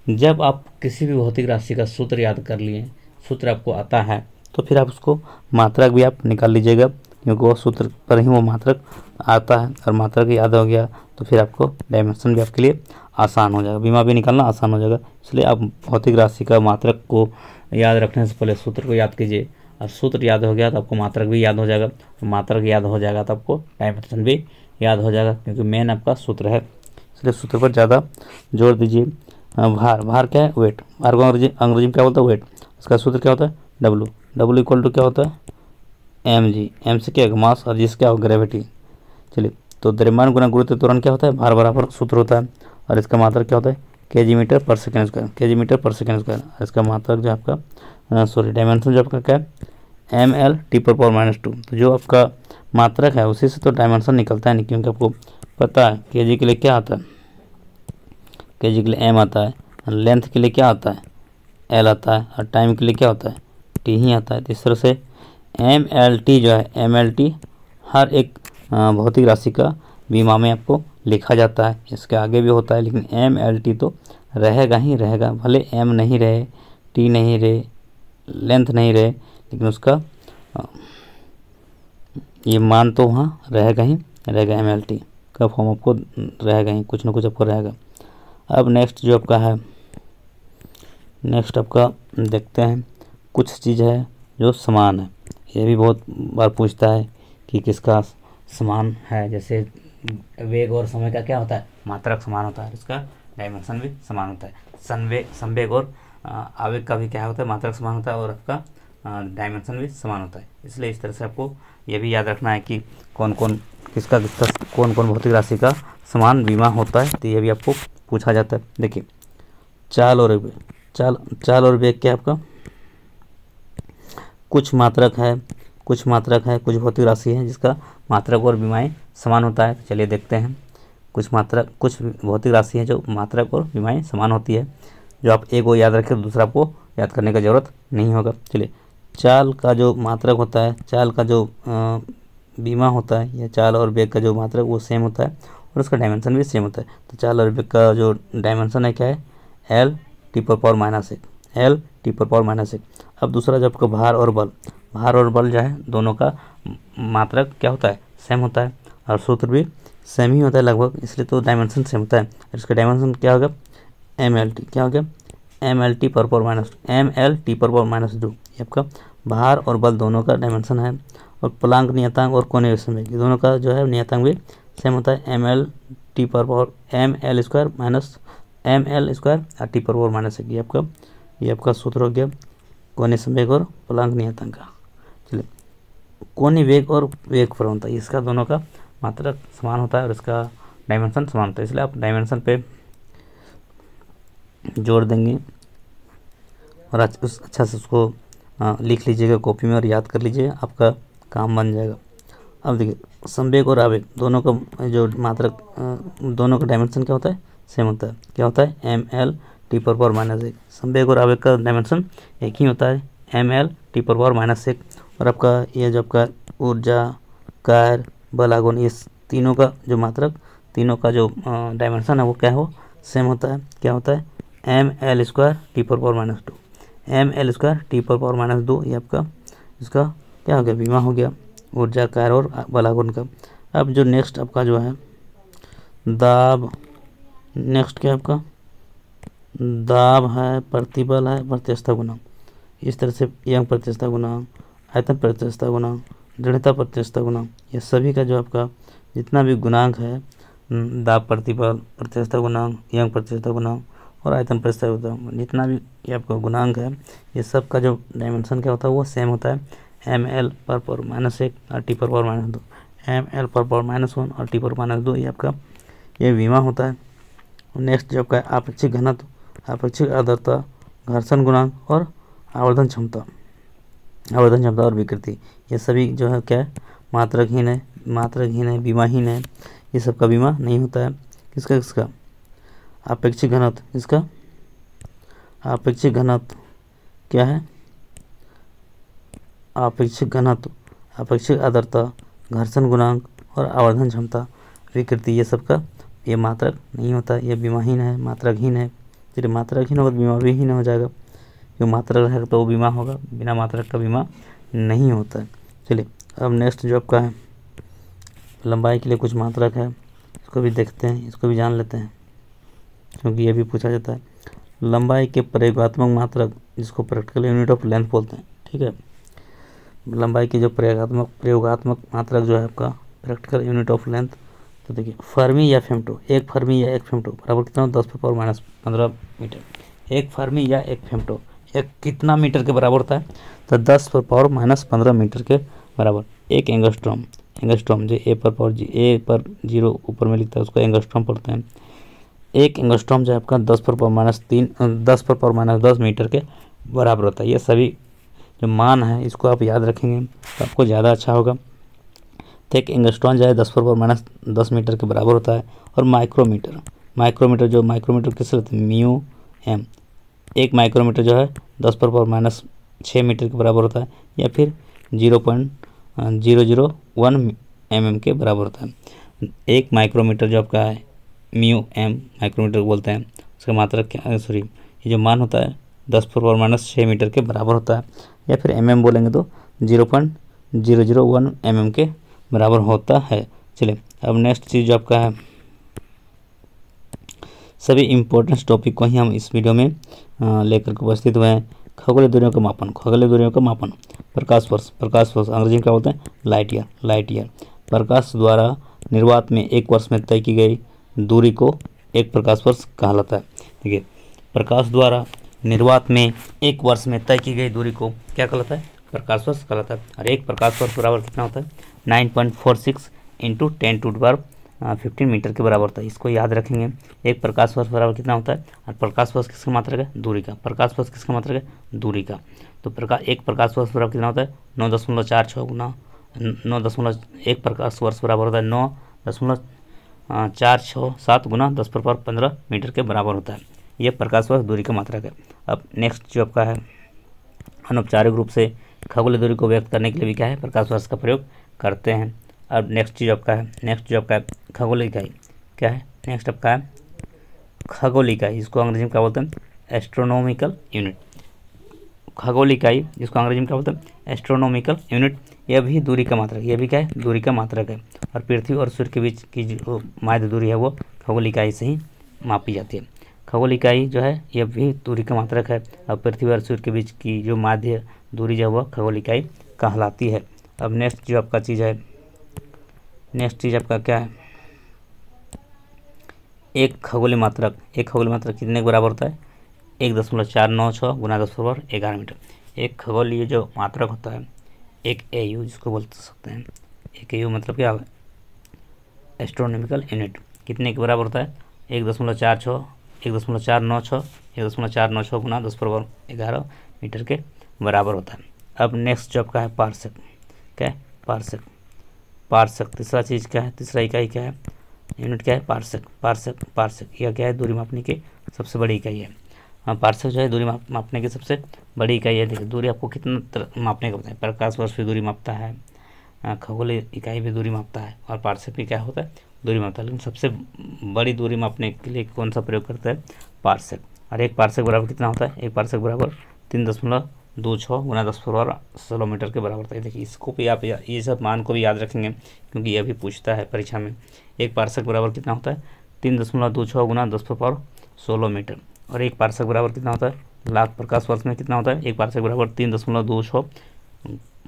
जब आप किसी भी भौतिक राशि का सूत्र याद कर लिए, सूत्र आपको आता है तो फिर आप उसको मात्रक भी आप निकाल लीजिएगा, क्योंकि वो सूत्र पर ही वो मात्रक आता है, और मात्रक याद हो गया तो फिर आपको डायमेंशन भी आपके लिए आसान हो जाएगा। बीमा भी निकालना आसान हो जाएगा। इसलिए आप भौतिक राशि का मात्रक को याद रखने से पहले सूत्र को याद कीजिए। और सूत्र याद हो गया तो आपको मात्रक भी याद हो जाएगा। तो मात्रक याद हो जाएगा तो आपको डायमेंशन भी याद हो जाएगा, क्योंकि मेन आपका सूत्र है। इसलिए सूत्र पर ज़्यादा ज़ोर दीजिए। भार भार क्या है? वेट भार को अंग्रेज़ी अंग्रेज़ी में क्या बोलता है? वेट इसका सूत्र क्या होता है? डब्लू डब्लू इक्वल टू क्या होता है? एम जी एम से क्या होगा? मास और जिस क्या हो ग्रेविटी चलिए तो द्रव्यमान गुना गुरुत्व त्वरण क्या होता है? भार बराबर सूत्र होता है। और इसका मात्रा क्या होता है? K G metre per second square K G metre per second square. इसका मात्रा जो आपका सॉरी डायमेंशन जो आपका क्या है? एम एल टी पर पावर माइनस टू तो जो आपका मात्रक है, उसी से तो डायमेंशन निकलता है नहीं, क्योंकि आपको पता है के जी के लिए क्या आता है। के जी के लिए एम आता है लेंथ के लिए क्या आता है? एल आता है, और टाइम के लिए क्या होता है? टी ही आता है। तो इस तरह से एम एल टी जो है एम एल टी हर एक भौतिक राशि का बीमा में आपको लिखा जाता है, इसके आगे भी होता है, लेकिन एम एल टी तो रहेगा ही रहेगा। भले एम नहीं रहे टी नहीं रहे लेंथ नहीं रहे, लेकिन उसका ये मान तो वहाँ रहेगा ही, रहेगा एम एल टी का फॉर्म आपको रहेगा ही, कुछ ना कुछ आपको रहेगा। अब नेक्स्ट जो आपका है नेक्स्ट आपका देखते हैं, कुछ चीज़ है जो समान है। ये भी बहुत बार पूछता है कि किसका समान है, जैसे वेग और समय का क्या होता है? मात्रक समान होता है इसका डायमेंशन भी समान होता है। संवेग संवेग और आवेग का भी क्या होता है? मात्रक समान होता है और आपका डायमेंशन भी समान होता है। इसलिए इस तरह से आपको ये भी याद रखना है कि कौन कौन किसका किसका कौन कौन भौतिक राशि का समान बीमा होता है तो ये भी आपको पूछा जाता है। देखिए, चाल और चाल चाल और वेग क्या आपका? कुछ मात्रक है, कुछ मात्रक है, कुछ भौतिक राशि है जिसका मात्रक और बीमाएँ समान होता है। तो चलिए देखते हैं। कुछ मात्रा कुछ भौतिक राशि है जो मात्रक और विमाएँ समान होती है। जो आप एक को याद रखें तो दूसरा आपको याद करने का ज़रूरत नहीं होगा। चलिए, चाल का जो मात्रक होता है, चाल का जो बीमा होता है, या चाल और बेग का जो मात्रक, वो सेम होता है और उसका डायमेंशन भी सेम होता है। तो चाल और बेग का जो डायमेंशन है, क्या है? एल टी पर पावर माइनस एक। एल टी पर पावर माइनस एक। अब दूसरा जब आपका भार और बल भार और बल जो है, दोनों का मात्रक क्या होता है? सेम होता है। और सूत्र भी सेम ही होता है लगभग, इसलिए तो डायमेंशन सेम होता है। इसका डायमेंशन क्या होगा एम एल टी क्या हो गया? एम एल टी पर power minus M L T पर पावर माइनस टू ये आपका भार और बल दोनों का डायमेंशन है। और प्लांक नियतांक और कोने समय दोनों का जो है नियतांक भी सेम होता है। एम एल टी पर power M L square minus M L square और टी पर पावर माइनस एक। ये आपका ये आपका सूत्र हो गया कोने संवेग और प्लांक नियतांक का। कोने वेग और वेग प्रवणता इसका दोनों का मात्रक समान होता है और इसका डायमेंशन समान होता है। इसलिए आप डायमेंशन पे जोड़ देंगे और उस अच्छा से उसको लिख लीजिएगा, कॉपी में और याद कर लीजिए, आपका काम बन जाएगा। अब देखिए, संवेग और आवेग, दोनों का, जो मात्रक दोनों का डायमेंशन क्या होता है? सेम होता है। क्या होता है? एम एल टी पर पावर माइनस एक। संवेग और आवेग का डायमेंशन एक ही होता है। एम एल टी पर पावर माइनस एक। और आपका ये जो आपका ऊर्जा, कार बल आगुन इस तीनों का जो मात्रक, तीनों का जो डायमेंशन है वो क्या हो? सेम होता है। क्या होता है? एम एल स्क्वायर टी पर power minus two M L square T पर पावर माइनस दो ये आपका, इसका क्या हो गया? बीमा हो गया। ऊर्जा, कार और बलागुन का। अब जो नेक्स्ट आपका जो है, दाब नेक्स्ट क्या आपका? दाब है प्रतिबल है प्रत्यस्था गुना इस तरह से यंग प्रत्यस्था गुना आयतन प्रत्यस्था गुना दृढ़ता प्रत्यस्था गुना ये सभी का जो आपका जितना भी गुणांक है दाब प्रतिबल प्रत्यस्था गुणांक, यंग प्रत्यस्था गुणांक और आयतन प्रत्यस्था गुणांक जितना भी ये आपका गुणांक है, ये सब का जो डायमेंशन क्या होता है, वो सेम होता है एम एल पर पावर माइनस एक और टी पर पावर माइनस दो एम एल पर पावर माइनस वन और टी पर माइनस दो, ये आपका, ये बीमा होता है। नेक्स्ट जो आपका आपेक्षिक घनत्व आपेक्षिक आर्द्रता, घर्षण गुणांक और आवर्धन क्षमता। आवर्धन क्षमता और विकृति ये सभी जो है क्या है? मात्रकहीन है मात्रकहीन है, बीमाहीन है। ये सब का बीमा नहीं होता है। किसका किसका? अपेक्षित घनत्व। इसका अपेक्षित घनत्व। क्या है? अपेक्षित घनत्व। अपेक्षित आदरता घर्षण गुणांक और आवर्धन क्षमता। विकृति ये सब का ये मात्रक नहीं होता। ये बीमाहीन है मात्रकहीन है। चलिए मात्रकहीन होगा तो बीमा भी हीन हो जाएगा। जो मात्रक रहेगा तो वो बीमा होगा? बिना मात्रक का बीमा नहीं होता। है चलिए, अब नेक्स्ट जो आपका है। लंबाई के लिए कुछ मात्रक है। इसको भी देखते हैं, इसको भी जान लेते हैं। क्योंकि ये भी पूछा जाता है। लंबाई के प्रयोगात्मक मात्रक, जिसको प्रैक्टिकल यूनिट ऑफ़ लेंथ बोलते हैं, ठीक है? लंबाई के जो प्रयोगात्मक प्रयोगात्मक मात्रक जो है आपका प्रैक्टिकल यूनिट ऑफ़ लेंथ तो देखिए, फर्मी या फेमटो एक फर्मी या एक फेमटो बराबर कितना दस पर पावर माइनस पंद्रह मीटर। एक फर्मी या एक फेमटो एक कितना मीटर के बराबर होता है? तो दस पर पावर माइनस पंद्रह मीटर के बराबर। एक एंगस्ट्रॉम एंगस्ट्रॉम जो ए पर पावर जी, ए पर ज़ीरो ऊपर में लिखता है, उसको एंगस्ट्रॉम पढ़ते हैं। एक एंगस्ट्रॉम जो है आपका दस पर पावर माइनस तीन, दस पर पावर माइनस दस मीटर के बराबर होता है। ये सभी जो मान है, इसको आप याद रखेंगे तो आपको ज़्यादा अच्छा होगा। तो एक एंगस्ट्रॉन जो है, दस पर पावर माइनस दस मीटर के बराबर होता है, और माइक्रोमीटर। माइक्रोमीटर जो माइक्रोमीटर किस रहते हैं? Mu M. एक माइक्रोमीटर जो है दस पर पावर माइनस छः मीटर के बराबर होता है, या फिर zero point zero zero one M के बराबर होता है। एक माइक्रोमीटर जो आपका है, म्यू एम माइक्रोमीटर बोलते हैं, उसका मात्रा क्या सॉरी ये जो मान होता है, दस पर पावर माइनस छः मीटर के बराबर होता है, या फिर एम एम बोलेंगे तो zero point zero zero one M के बराबर होता है। चलिए, अब नेक्स्ट चीज़ जो आपका है, सभी इम्पोर्टेंट टॉपिक को ही हम इस वीडियो में लेकर के उपस्थित हुए हैं। खगोलीय दूरियों का मापन, खगोलीय दूरियों का मापन। प्रकाश वर्ष प्रकाश वर्ष, अंग्रेज़ी में क्या बोलते हैं? लाइट ईयर लाइट ईयर प्रकाश द्वारा निर्वात में एक वर्ष में तय की गई दूरी को एक प्रकाश वर्ष कहलाता है। ठीक है प्रकाश द्वारा निर्वात में एक वर्ष में तय की गई दूरी को क्या कहलाता है? प्रकाश वर्ष कहलाता है। और एक प्रकाश वर्ष बराबर कितना होता है? Nine point four six into ten to bar fifteen metre के बराबर होता है। इसको याद रखेंगे। एक प्रकाश वर्ष बराबर कितना होता है? और प्रकाश वर्ष किसका मात्रक है दूरी का। प्रकाश वर्ष किसका मात्रक है दूरी का। तो प्रकाश एक प्रकाश वर्ष बराबर कितना होता है? नौ दशमलव चार छः गुना, नौ दशमलव, एक प्रकाश वर्ष बराबर होता है नौ दशमलव चार छः सात गुना दस पर पंद्रह मीटर के बराबर होता है। यह प्रकाश वर्ष दूरी का मात्रक है। अब नेक्स्ट जो आपका है, अनौपचारिक रूप से खगोलीय दूरी को व्यक्त करने के लिए भी क्या है? प्रकाश वर्ष का प्रयोग करते हैं। अब नेक्स्ट चीज़ आपका है नेक्स्ट जो आपका है, खगोलीय इकाई। क्या है? नेक्स्ट आपका है खगोल इकाई, जिसको अंग्रेज़ी में क्या बोलते हैं? एस्ट्रोनॉमिकल यूनिट खगोल इकाई, जिसको अंग्रेज़ी में क्या बोलते हैं? एस्ट्रोनॉमिकल यूनिट यह भी दूरी का मात्रक यह भी क्या है? दूरी का मात्रक है। और पृथ्वी और सूर्य के बीच की जो माध्य दूरी है, वो खगोल इकाई से ही मापी जाती है। खगोल इकाई जो है, यह भी दूरी का मात्रक है। और पृथ्वी और सूर्य के बीच की जो माध्य दूरी जो है वह खगोल इकाई कहलाती है। अब नेक्स्ट जो आपका चीज़ है नेक्स्ट चीज़ आपका क्या है? एक खगोली मात्रक। एक खगोलीय मात्रक कितने के बराबर होता है? एक दशमलव चार नौ छः गुना दस बराबर ग्यारह मीटर। एक खगोलीय जो मात्रक होता है, एक ए यू जिसको बोल सकते हैं। एक ए यू मतलब क्या है? एस्ट्रोनॉमिकल यूनिट कितने के बराबर होता है? एक दशमलव चार छः एक दशमलव चार नौ छः एक दशमलव चार नौ छः गुना दस बराबर ग्यारह मीटर के बराबर होता है। अब नेक्स्ट जो आपका है पार्सक क्या है? पार्सक पार्सक तीसरा चीज़ क्या है? तीसरा इकाई क्या है? यूनिट क्या है? पार्सक पार्सक पार्सक यह क्या है? दूरी मापने की सबसे बड़ी इकाई है। हाँ पार्सक जो है, दूरी माप, मापने की सबसे बड़ी इकाई है। देखिए, दूरी आपको कितना मापने का बताए प्रकाश वर्ष भी दूरी मापता है खगोल इकाई भी दूरी मापता है, और पार्सक भी क्या होता है? दूरी मापता है। लेकिन सबसे बड़ी दूरी मापने के लिए कौन सा प्रयोग करता है? पार्सक और एक पार्सक बराबर कितना होता है? एक पार्सक बराबर तीन दशमलव दो छः गुना दस फरवर सोलह मीटर के बराबर है देखिए, इसको भी आप ये सब मान को भी याद रखेंगे, क्योंकि यह भी पूछता है परीक्षा में। एक पार्सक बराबर कितना होता है? तीन दशमलव दो छः गुना दस पर सोलह मीटर। और एक पार्सक बराबर कितना होता है? लाख प्रकाश वर्ष में कितना होता है? एक पार्सक बराबर तीन दशमलव दो छः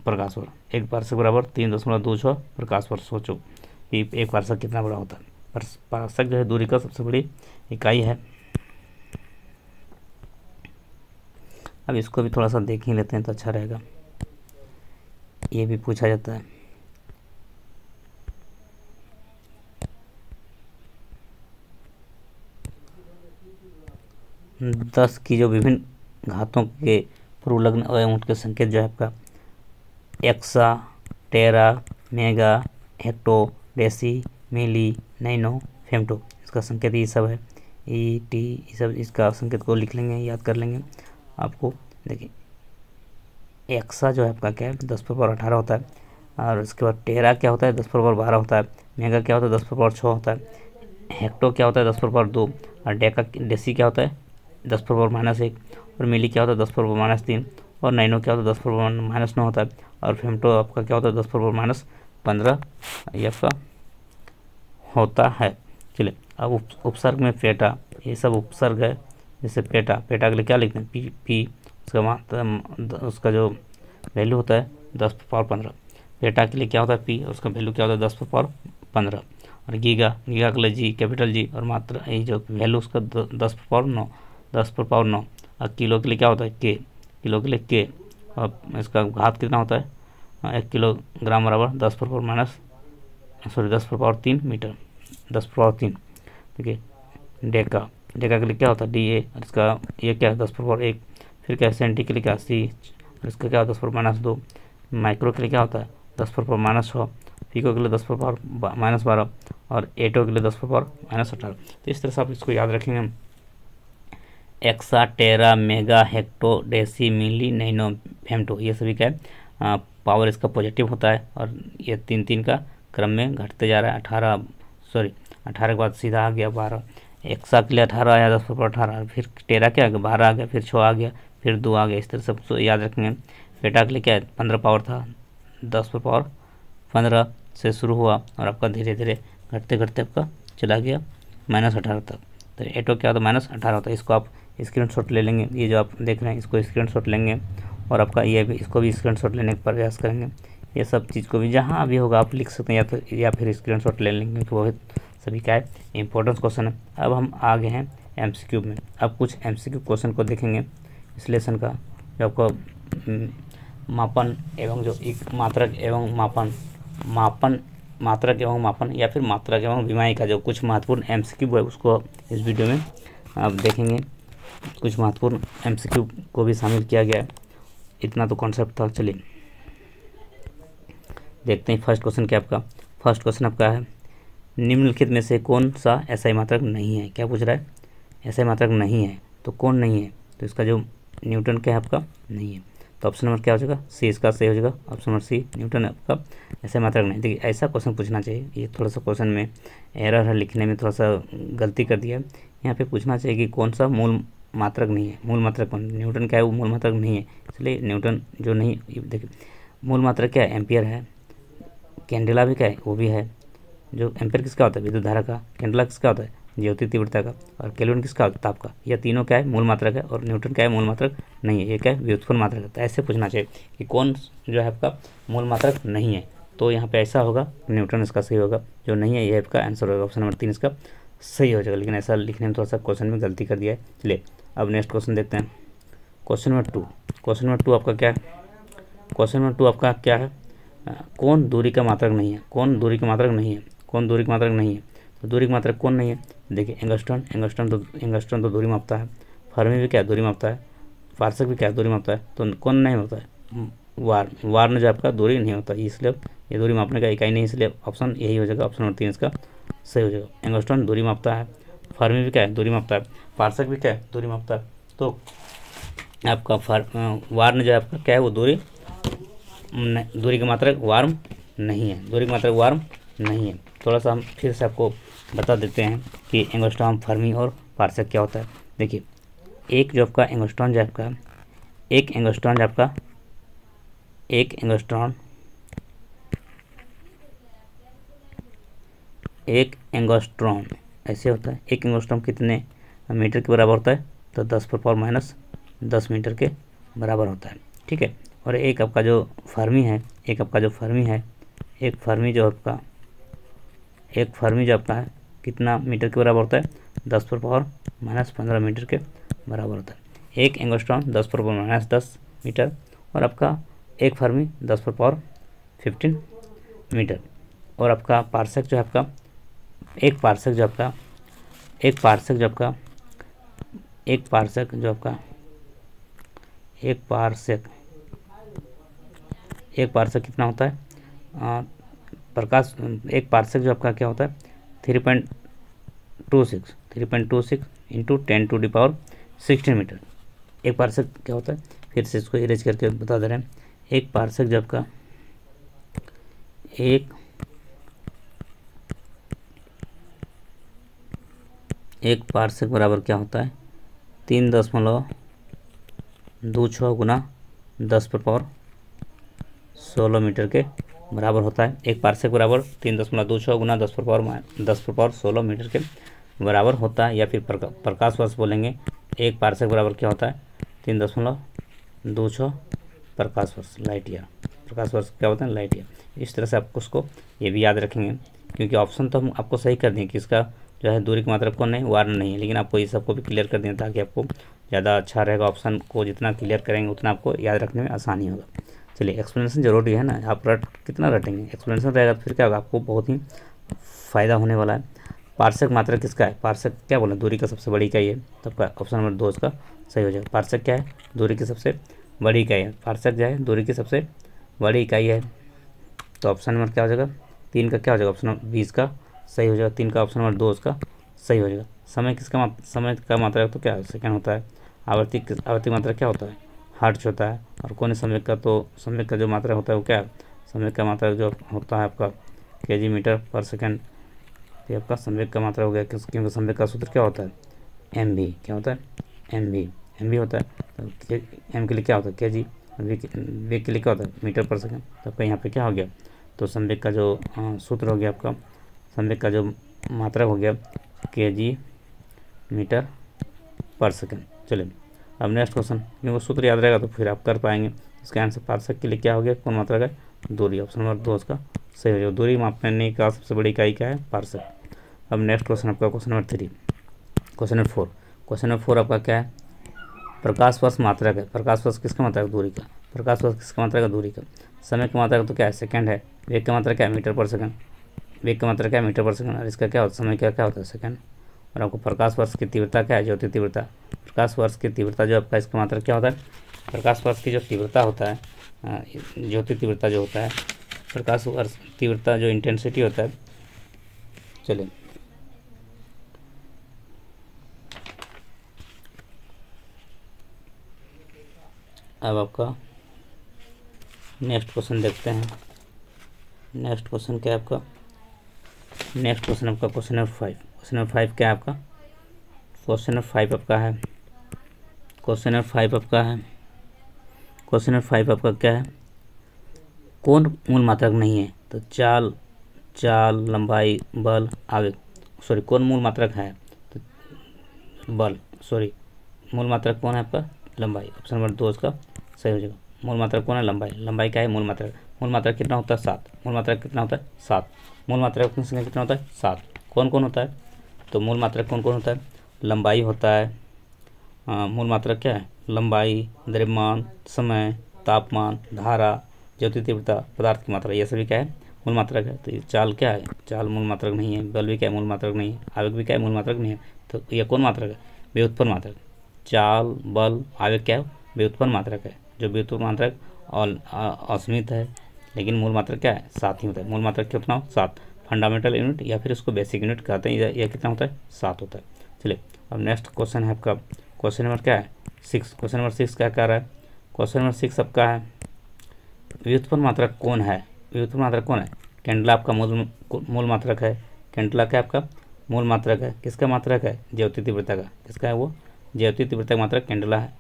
प्रकाश वर्ष। एक पार्सक बराबर तीन दशमलव दो छः प्रकाश वर्ष। सोचो कि एक पार्सक कितना बड़ा होता है। पार्सक जो है दूरी का सबसे बड़ी इकाई है। अब इसको भी थोड़ा सा देख ही लेते हैं तो अच्छा रहेगा। ये भी पूछा जाता है। दस की जो विभिन्न घातों के पूर्वलग्न एवं उनके संकेत जो है आपका, exa, tera, mega, hecto, deci, milli, nano, femto, इसका संकेत ये सब है। ई, टी, ये सब इसका संकेत को लिख लेंगे, याद कर लेंगे। आपको देखिए एक्सा जो है आपका क्या है दस पर अठारह होता है और उसके बाद टेरा क्या होता है दस पर बारह होता है मेगा क्या होता है दस पर छः होता है हेक्टो क्या होता है दस पर दो और डेका डेसी क्या होता है दस पर पावर माइनस एक और मिली क्या होता है दस पर पावर माइनस तीन और नाइनो क्या होता है दस पर पावर माइनस नौ होता है और फेमटो आपका क्या होता है दस पर पावर माइनस पंद्रह ये आपका होता है चलिए अब उप, उपसर्ग में फेटा ये सब उपसर्ग है जैसे पेटा पेटा के लिए क्या लिखते हैं? पी पी, उसका मात्र उसका जो वैल्यू होता है, दस पावर पंद्रह। पेटा के लिए क्या होता है? पी उसका वैल्यू क्या होता है? दस पावर पंद्रह। और गीगा गीगा के लिए जी कैपिटल जी और मात्रा, ये जो वैल्यू उसका दस पावर नौ, दस पर पावर नौ। और किलो के लिए क्या होता है? के, किलो के लिए के। और इसका घात कितना होता है? एक किलो ग्राम बराबर दस पर पावर माइनस सॉरी दस पर पावर तीन मीटर, दस पर पावर तीन। ठीक है? डेका। डेका के लिए क्या होता है डी ए और इसका ये क्या है? दस पर पावर एक, फिर क्या है? सेंटी के लिए क्या सी और इसका क्या होता है? दस पर माइनस दो। माइक्रो के लिए क्या होता है? दस पर पावर माइनस छः पीको के लिए दस पर पावर माइनस बारह, और एटो के लिए दस पर पावर माइनस अठारह। तो इस तरह से आप इसको याद रखेंगे। Exa tera mega hecto deci milli nano femto ये सभी क्या है? पावर इसका पॉजिटिव होता है, और ये तीन तीन का क्रम में घटते जा रहा है। अठारह सॉरी अठारह के बाद सीधा आ गया बारह। एक्सा के लिए अठारह आया दस पर अठारह, फिर तेरह क्या आ गया बारह आ गया, फिर छः आ गया, फिर दो आ गया, इस तरह सब याद रखेंगे। बेटा के लिए क्या पंद्रह पावर था, दस पर पावर पंद्रह से शुरू हुआ, और आपका धीरे धीरे घटते घटते आपका चला गया माइनस अठारह तक। तो एटो क्या होता है माइनस अठारह होता है इसको आप स्क्रीनशॉट ले लेंगे। ये जो आप देख रहे हैं, इसको स्क्रीनशॉट लेंगे, और आपका ये भी, इसको भी स्क्रीनशॉट लेने का प्रयास करेंगे। ये सब चीज़ को भी, जहाँ भी होगा, आप लिख सकते हैं, या तो या फिर स्क्रीनशॉट ले लेंगे तो बहुत सभी का है इंपॉर्टेंस क्वेश्चन है। अब हम आगे हैं एमसीक्यू में। अब कुछ एमसीक्यू क्वेश्चन को देखेंगे। लेसन का। जो आपको हम्म, मापन एवं जो एक मात्रक एवं मापन मापन मात्रक एवं मापन या फिर मात्रक एवं बीमारी का जो कुछ महत्वपूर्ण एमसीक्यू है उसको इस वीडियो में आप देखेंगे। कुछ महत्वपूर्ण एमसीक्यू को भी शामिल किया गया है। इतना तो कॉन्सेप्ट था चलिए। देखते हैं फ़र्स्ट क्वेश्चन क्या आपका। फ़र्स्ट क्वेश्चन आपका है निम्नलिखित में से कौन सा ऐसा मात्रक नहीं है? क्या पूछ रहा है? ऐसा मात्रक नहीं है। तो कौन नहीं है? तो इसका जो न्यूटन क्या है आपका? नहीं है। तो ऑप्शन नंबर क्या हो जाएगा? सी इसका सही हो जाएगा। ऑप्शन नंबर सी न्यूटन आपका। ऐसा मात्रक नहीं। देखिए, ऐसा क्वेश्चन पूछना चाहिए। ये थोड़ा सा क्वेश्चन में एरर है, लिखने में थोड़ा सा गलती कर दिया यहाँ पे पूछना चाहिए कि कौन सा मूल मात्रक नहीं है? मूल मात्रक कौन? न्यूटन क्या है? वो मूल मात्रक नहीं है। इसलिए न्यूटन जो नहीं देखिए, मूल मात्रक क्या है? एम्पियर है। कैंडेला भी क्या है? वो भी है। जो एम्पेयर किसका होता है? विद्युत धारा का कैंडला किसका होता है? ज्योति तीव्रता का। और केल्विन किसका होता है? ताप का। यह तीनों क्या है? मूल मात्रक है। और न्यूटन क्या है? मूल मात्रक नहीं है। ये क्या है? व्युत्पन्न मात्रक है। तो ऐसे पूछना चाहिए कि कौन जो है आपका मूल मात्रक नहीं है। तो यहाँ पे ऐसा होगा न्यूटन इसका सही होगा। जो नहीं है ये आपका आंसर होगा। ऑप्शन नंबर तीन इसका सही हो जाएगा। लेकिन ऐसा लिखने में थोड़ा सा क्वेश्चन में गलती कर दिया है। चलिए, अब नेक्स्ट क्वेश्चन देखते हैं। Question number two question number two आपका क्या है? क्वेश्चन नंबर टू आपका क्या है? कौन दूरी का मात्रक नहीं है? कौन दूरी का मात्रक नहीं है? कौन दूरी मात्रक नहीं है? तो दूरी मात्रक कौन नहीं है? देखिए, एंगस्टन एंगस्टन तो एंगस्टन तो दूरी मापता है। फर्मी भी क्या दूरी मापता है? फारसक भी क्या दूरी मापता है? तो कौन नहीं होता है? वार वार में जो आपका दूरी नहीं होता, इसलिए ये दूरी मापने का इकाई नहीं, इसलिए ऑप्शन यही हो जाएगा, ऑप्शन नंबर तीन इसका सही हो जाएगा। एंगस्टन दूरी मापता है, फर्मी भी क्या है? दूरी मापता है। फारसक भी क्या है? दूरी मापता है। तो आपका फार वार में जो आपका, क्या है वो दूरी? दूरी की मात्रा वार्म नहीं है। दूरी की मात्रा वार्म नहीं है। थोड़ा सा हम फिर से आपको बता देते हैं कि एंगोस्ट्रॉन फर्मी और पार्सक क्या होता है। देखिए, एक जो आपका एंगोस्ट्रॉन जो आपका, एक एंगोस्ट्रॉन जो आपका, एक एंगोस्ट्रॉन एक एंगोस्ट्रॉन ऐसे होता है। एक एंगोस्ट्रॉन कितने मीटर के बराबर होता है? तो दस पर पावर माइनस दस मीटर के बराबर होता है। ठीक है? और एक आपका जो फर्मी है, एक आपका जो फर्मी है, एक फर्मी जो आपका एक फर्मी जो आपका है, कितना मीटर के बराबर होता है? दस पर पावर माइनस पंद्रह मीटर के बराबर होता है। एक एंगोस्ट्रॉन दस पर पावर माइनस दस मीटर और आपका एक फर्मी दस पर पावर फिफ्टीन मीटर। और आपका पार्सक जो है आपका, एक पार्सक जो आपका, एक पार्सक जो आपका, एक पार्सक जो आपका, एक पार्सक एक पार्सक कितना होता है? प्रकाश, एक पार्सक जो आपका क्या होता है? Three point two six, three point two six into ten to the power sixteen metre. एक पार्सक क्या होता है? फिर से इसको इरेज करके बता दे रहे हैं। एक पार्सक जो आपका, एक एक पार्सक बराबर क्या होता है? तीन दशमलव दो छः गुना दस पर पावर सोलह मीटर के बराबर होता है। एक पार्सक बराबर तीन दशमलव दो छः गुना दस पर पावर दस पर पावर सोलह मीटर के बराबर होता है या फिर प्रकाश वर्ष बोलेंगे। एक पार्सक बराबर क्या होता है? तीन दशमलव दो छः प्रकाश वर्ष लाइट ईयर। प्रकाश वर्ष क्या होता है? Light year. इस तरह से आपको उसको ये भी याद रखेंगे, क्योंकि ऑप्शन तो हम आपको सही कर दें कि इसका जो है दूरी की मात्रा कौन नहीं, वार नहीं है, लेकिन आपको ये सबको भी क्लियर कर दें ताकि आपको ज़्यादा अच्छा रहेगा। ऑप्शन को जितना क्लियर करेंगे, उतना आपको याद रखने में आसानी होगा। चलिए एक्सप्लेनेशन ज़रूरी है ना? आप रट, कितना रटेंगे? एक्सप्लेनेशन रहेगा तो फिर क्या होगा? आपको बहुत ही फ़ायदा होने वाला है। पार्सक मात्रा किसका है? पार्सक क्या बोला? दूरी का सबसे बड़ी इकाई है। तो आपका ऑप्शन नंबर दो इसका सही हो जाएगा। पार्सक क्या है? दूरी की सबसे बड़ी इकाई है। पार्सक जो है? दूरी की सबसे बड़ी इकाई है। तो ऑप्शन नंबर क्या हो जाएगा? तीन का क्या हो जाएगा? ऑप्शन नंबर बीस का सही हो जाएगा। तीन का ऑप्शन नंबर दो उसका सही हो जाएगा। समय किसका समय का मात्रा तो क्या? सेकेंड होता है। आवर्ती आवर्ती मात्रा क्या होता है? हर्ट्ज होता है और कौन समय का? तो समय का जो मात्रा होता है वो क्या समय का मात्रा जो होता है आपका के जी मीटर पर सेकेंड। ये आपका संवेग का मात्रा हो गया, क्योंकि संवेग का सूत्र क्या होता है? एम भी क्या होता है? एम भी एम भी होता है। तो एम के लिए क्या होता है? के जी वेग के लिए क्या होता है? मीटर पर सेकेंड। तो आपका यहाँ पे क्या हो गया? तो संवेग का जो सूत्र हो गया आपका संवेग का जो मात्रा हो गया के जी मीटर पर सेकेंड। चलिए। अब नेक्स्ट क्वेश्चन क्योंकि सूत्र याद रहेगा तो फिर आप कर पाएँगे। इसका आंसर पार्सक के लिए क्या हो गया? कौन मात्रा का दूरी। ऑप्शन नंबर दो उसका सही हो जाएगा। दूरी मापने का सबसे बड़ी इकाई क्या है? पार्सक। अब नेक्स्ट क्वेश्चन आपका question number three question number four question number four आपका क्या है? प्रकाश वर्ष मात्रा का प्रकाश वर्ष किसका मात्रा का? दूरी का। प्रकाश वर्ष किसका मात्रा का? दूरी का। समय की मात्रा का तो क्या है? सेकंड है। वेग का मात्रा क्या है? मीटर पर सेकंड। वेग का मात्रा क्या है? मीटर पर सेकंड। और इसका क्या होता है? समय क्या क्या होता है? सेकंड और आपको प्रकाश वर्ष की तीव्रता क्या है? ज्योति तीव्रता। प्रकाश वर्ष की तीव्रता जो आपका, इसका मात्रा क्या होता है? प्रकाश वर्ष की जो तीव्रता होता है ज्योति तीव्रता जो होता है, प्रकाश वर्ष तीव्रता जो इंटेंसिटी होता है। चलिए। अब आपका नेक्स्ट क्वेश्चन देखते हैं। नेक्स्ट क्वेश्चन क्या है आपका? नेक्स्ट क्वेश्चन आपका question number five question number five क्या है आपका? क्वेश्चन नंबर फाइव आपका है। क्वेश्चन नंबर फाइव आपका है। क्वेश्चन नंबर फाइव आपका क्या है? कौन मूल मात्रक नहीं है? तो चाल चाल, लंबाई, बल, आगे। सॉरी कौन मूल मात्रक है? तो बल सॉरी मूल मात्रक कौन है आपका? लंबाई। ऑप्शन नंबर दो इसका सही हो जाएगा। मूल मात्रक कौन है? लंबाई। लंबाई क्या है? मूल मात्रक। मूल मात्रक कितना होता है? सात। मूल मात्रक कितना होता है? सात। मूल मात्रक कितना होता है? सात। कौन कौन होता है? तो मूल मात्रक कौन कौन होता है? लंबाई होता है। आ, मूल मात्रक क्या है? लंबाई द्रव्यमान समय तापमान धारा ज्योति तीव्रता पदार्थ की मात्रा ये सभी क्या है? मूल मात्रक है। तो ये चाल क्या है? चाल मूल मात्रक नहीं है। बल भी क्या है? मूल मात्रक नहीं है। आवेग भी क्या है? मूल मात्रक नहीं है। तो ये कौन मात्रक है? व्युत्पन्न मात्रक चाल बल आवेग क्या है? व्युत्पन्न मात्रक है। जो व्युत्पन्न मात्रक और असीमित है। लेकिन मूल मात्रक क्या है? सात ही होता है। मूल मात्रक कितना हो सात। फंडामेंटल यूनिट या फिर उसको बेसिक यूनिट कहते हैं, यह कितना होता है? सात होता है। चलिए, अब नेक्स्ट क्वेश्चन है आपका। क्वेश्चन नंबर क्या है? सिक्स क्वेश्चन नंबर सिक्स क्या कह रहा है? क्वेश्चन नंबर सिक्स आपका है, व्युत्पन्न मात्रक कौन है? व्युत्पन्न मात्रक कौन है? कैंडला आपका मूल मूल मात्रक है। कैंडला क्या आपका? मूल मात्रक है। किसका मात्रक है? ज्योति तीव्रता का। किसका है वो? ज्योति तीव्रता का मात्रक कैंडला है।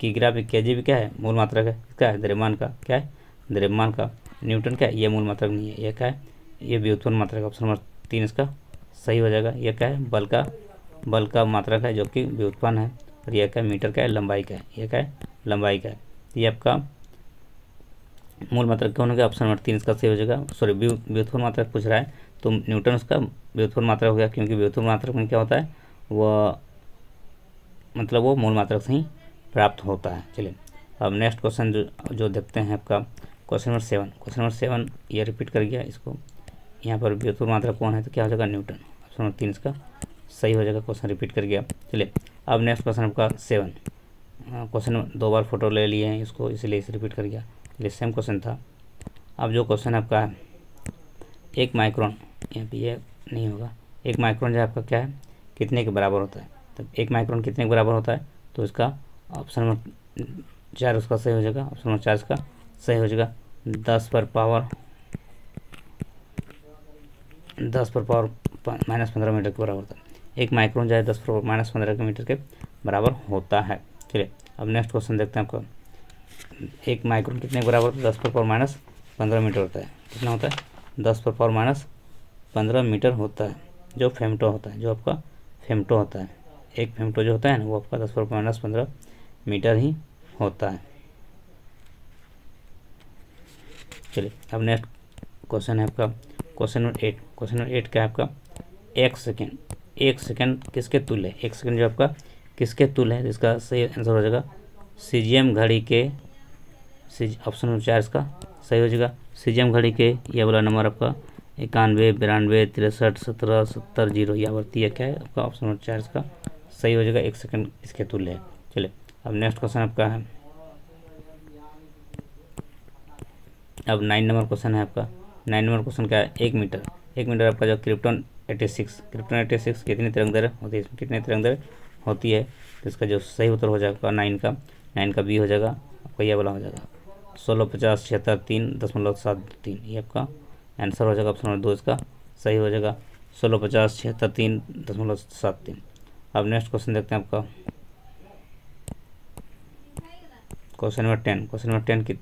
किग्रा भी के जी भी क्या है? मूल मात्रक है। किसका है? द्रव्यमान का। क्या है? द्रव्यमान का। न्यूटन क्या है? ये मूल मात्रक नहीं है। यह क्या है? ये व्युत्पन्न मात्रक ऑप्शन नंबर तीन इसका। सही हो जाएगा। ये क्या है? बल का बल का मात्रक है जो कि व्युत्पन्न है। और यह क्या मीटर का है, लंबाई का है। यह क्या है? लंबाई का है। ये आपका मूल मात्रक कौन होगा ऑप्शन नंबर तीन इसका सही हो जाएगा। सॉरी व्युत्पन्न मात्रक पूछ रहा है। तो न्यूटन उसका व्युत्पन्न मात्रक हो गया क्योंकि व्युत्पन्न मात्रक में क्या होता है? वह मतलब वो मूल मात्रक से ही प्राप्त होता है। चलिए, अब नेक्स्ट क्वेश्चन जो जो देखते हैं आपका। Question number seven question number seven ये रिपीट कर गया इसको। यहाँ पर व्युत्पन्न मात्रा कौन है? तो क्या हो जाएगा? न्यूटन। ऑप्शन नंबर तीन इसका। सही हो जाएगा क्वेश्चन रिपीट कर गया चलिए, अब नेक्स्ट क्वेश्चन आपका सेवन। क्वेश्चन दो बार फ़ोटो ले लिए हैं इसको, इसलिए इसे रिपीट कर गया चलिए, सेम क्वेश्चन था। अब जो क्वेश्चन आपका है एक माइक्रोन यहाँ पे ये नहीं होगा। एक माइक्रोन जो आपका क्या है? कितने के बराबर होता है? तो एक माइक्रोन कितने के बराबर होता है? तो इसका ऑप्शन नंबर चार उसका सही हो जाएगा, ऑप्शन नंबर चार इसका सही हो जाएगा। दस पर पावर दस पर पावर माइनस पंद्रह मीटर के बराबर होता है एक माइक्रोन जो है दस पर पावर माइनस पंद्रह मीटर के बराबर होता है। चलिए, अब नेक्स्ट क्वेश्चन देखते हैं आपको। एक माइक्रोन कितने के बराबर? होता है दस पर पावर माइनस पंद्रह मीटर होता है। कितना होता है? दस पर पावर माइनस पंद्रह मीटर होता है, जो फेमटो होता है, जो आपका फेमटो होता है। एक फेमटो जो होता है ना, वो आपका दस पर माइनस पंद्रह मीटर ही होता है। चलिए, अब नेक्स्ट क्वेश्चन है आपका। Question number eight, question number eight क्या है आपका? एक सेकेंड एक सेकेंड किसके तुल्य है? एक सेकेंड जो आपका, किसके तुल्य है? इसका सही आंसर हो जाएगा सीजीएम घड़ी के ऑप्शन नंबर चार इसका सही हो जाएगा सीजीएम घड़ी के, ये वाला नंबर आपका इक्यानवे, बिरानवे, तिरसठ, सत्रह, सत्तर, ज़ीरो यह वर्ती है क्या? है आपका ऑप्शन नंबर चार इसका सही हो जाएगा, एक सेकंड इसके तुल्य है। चलिए, अब नेक्स्ट क्वेश्चन आपका है। अब नाइन नंबर क्वेश्चन है आपका। नाइन नंबर क्वेश्चन क्या है? एक मीटर। एक मीटर आपका जो krypton eighty six. Krypton eighty six कितनी तिरंग दर होती है? इसमें कितनी तिरंग दर होती है? तो इसका जो सही उत्तर हो जाएगा नाइन का। नाइन का बी हो जाएगा, आपका यह वाला हो जाएगा। सोलह, पचास, छिहत्तर, तीन दशमलव सात तीन, ये आपका आंसर हो जाएगा ऑप्शन नंबर दो इसका। सही हो जाएगा। सोलह, पचास, छिहत्तर, तीन दशमलव सात तीन। अब नेक्स्ट क्वेश्चन देखते हैं आपका। Question number ten. Question number ten की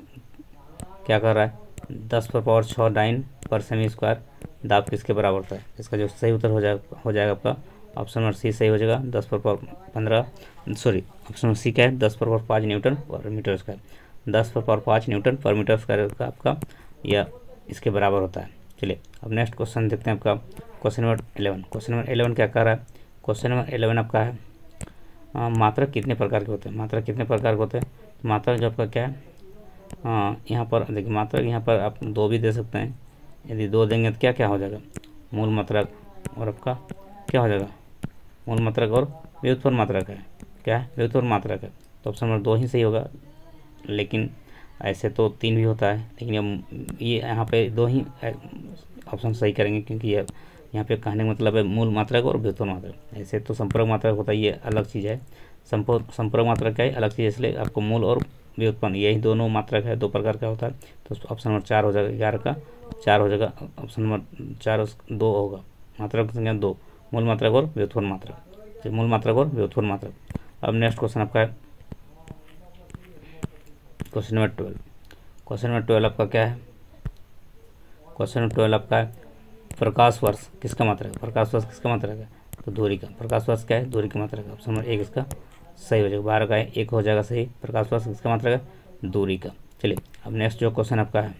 क्या कर रहा है? दस पर पावर छः डाइन पर सेमी स्क्वायर दाब किसके बराबर होता है इसका जो सही उत्तर हो जाएगा हो जाएगा आपका ऑप्शन नंबर सी सही हो जाएगा। दस पर पावर पंद्रह सॉरी ऑप्शन नंबर सी क्या है? दस पर पावर पाँच न्यूटन पर मीटर स्क्वायर दस पर पावर पाँच न्यूटन पर मीटर स्क्वायर का आपका यह इसके बराबर होता है। चलिए, अब नेक्स्ट क्वेश्चन देखते हैं आपका। Question number eleven question number eleven क्या कह रहा है? क्वेश्चन नंबर एलेवन आपका है मात्रा कितने प्रकार के होते हैं? मात्रा कितने प्रकार के होते हैं? मात्रा जो आपका क्या है? यहाँ पर, देखिए मात्रक यहाँ पर आप दो भी दे सकते हैं। यदि दो देंगे तो क्या क्या हो जाएगा? मूल मात्रक और आपका क्या हो जाएगा? मूल मात्रक और व्युत्पन्न मात्रक है। क्या है? व्युत्पन्न मात्रक है तो ऑप्शन नंबर दो ही सही होगा। लेकिन ऐसे तो तीन भी होता है। लेकिन ये यहाँ पे दो ही ऑप्शन सही करेंगे क्योंकि ये यहाँ पे कहने का मतलब है मूल मात्रक और व्युत्पन्न मात्रक ऐसे तो संपर्क मात्रक होता है, ये अलग चीज़ है। संपर्क संपर्क मात्रक का है अलग चीज़ है, इसलिए आपको मूल और व्युत्पन्न यही दोनों मात्रक है, दो प्रकार का होता है। तो ऑप्शन नंबर चार हो जाएगा, ग्यारह का। चार हो जाएगा ऑप्शन नंबर चार दो होगा। मात्रक संख्या दो। मूल मात्रक और व्युत्पन्न मात्रक मूल मात्रक और व्युत्पन्न मात्रक अब नेक्स्ट क्वेश्चन आपका है। Question number twelve question number twelve आपका क्या है? क्वेश्चन नंबर ट्वेल्व आपका है, प्रकाश वर्ष किसका मात्रा है प्रकाश वर्ष किसका मात्रा है तो दूरी का। प्रकाश वर्ष क्या है? दूरी की मात्रा का। ऑप्शन नंबर एक इसका। सही हो जाएगा, बारह का एक हो जाएगा सही, प्रकाश वर्ष किसका मात्रा है दूरी का। चलिए, अब नेक्स्ट जो क्वेश्चन आपका है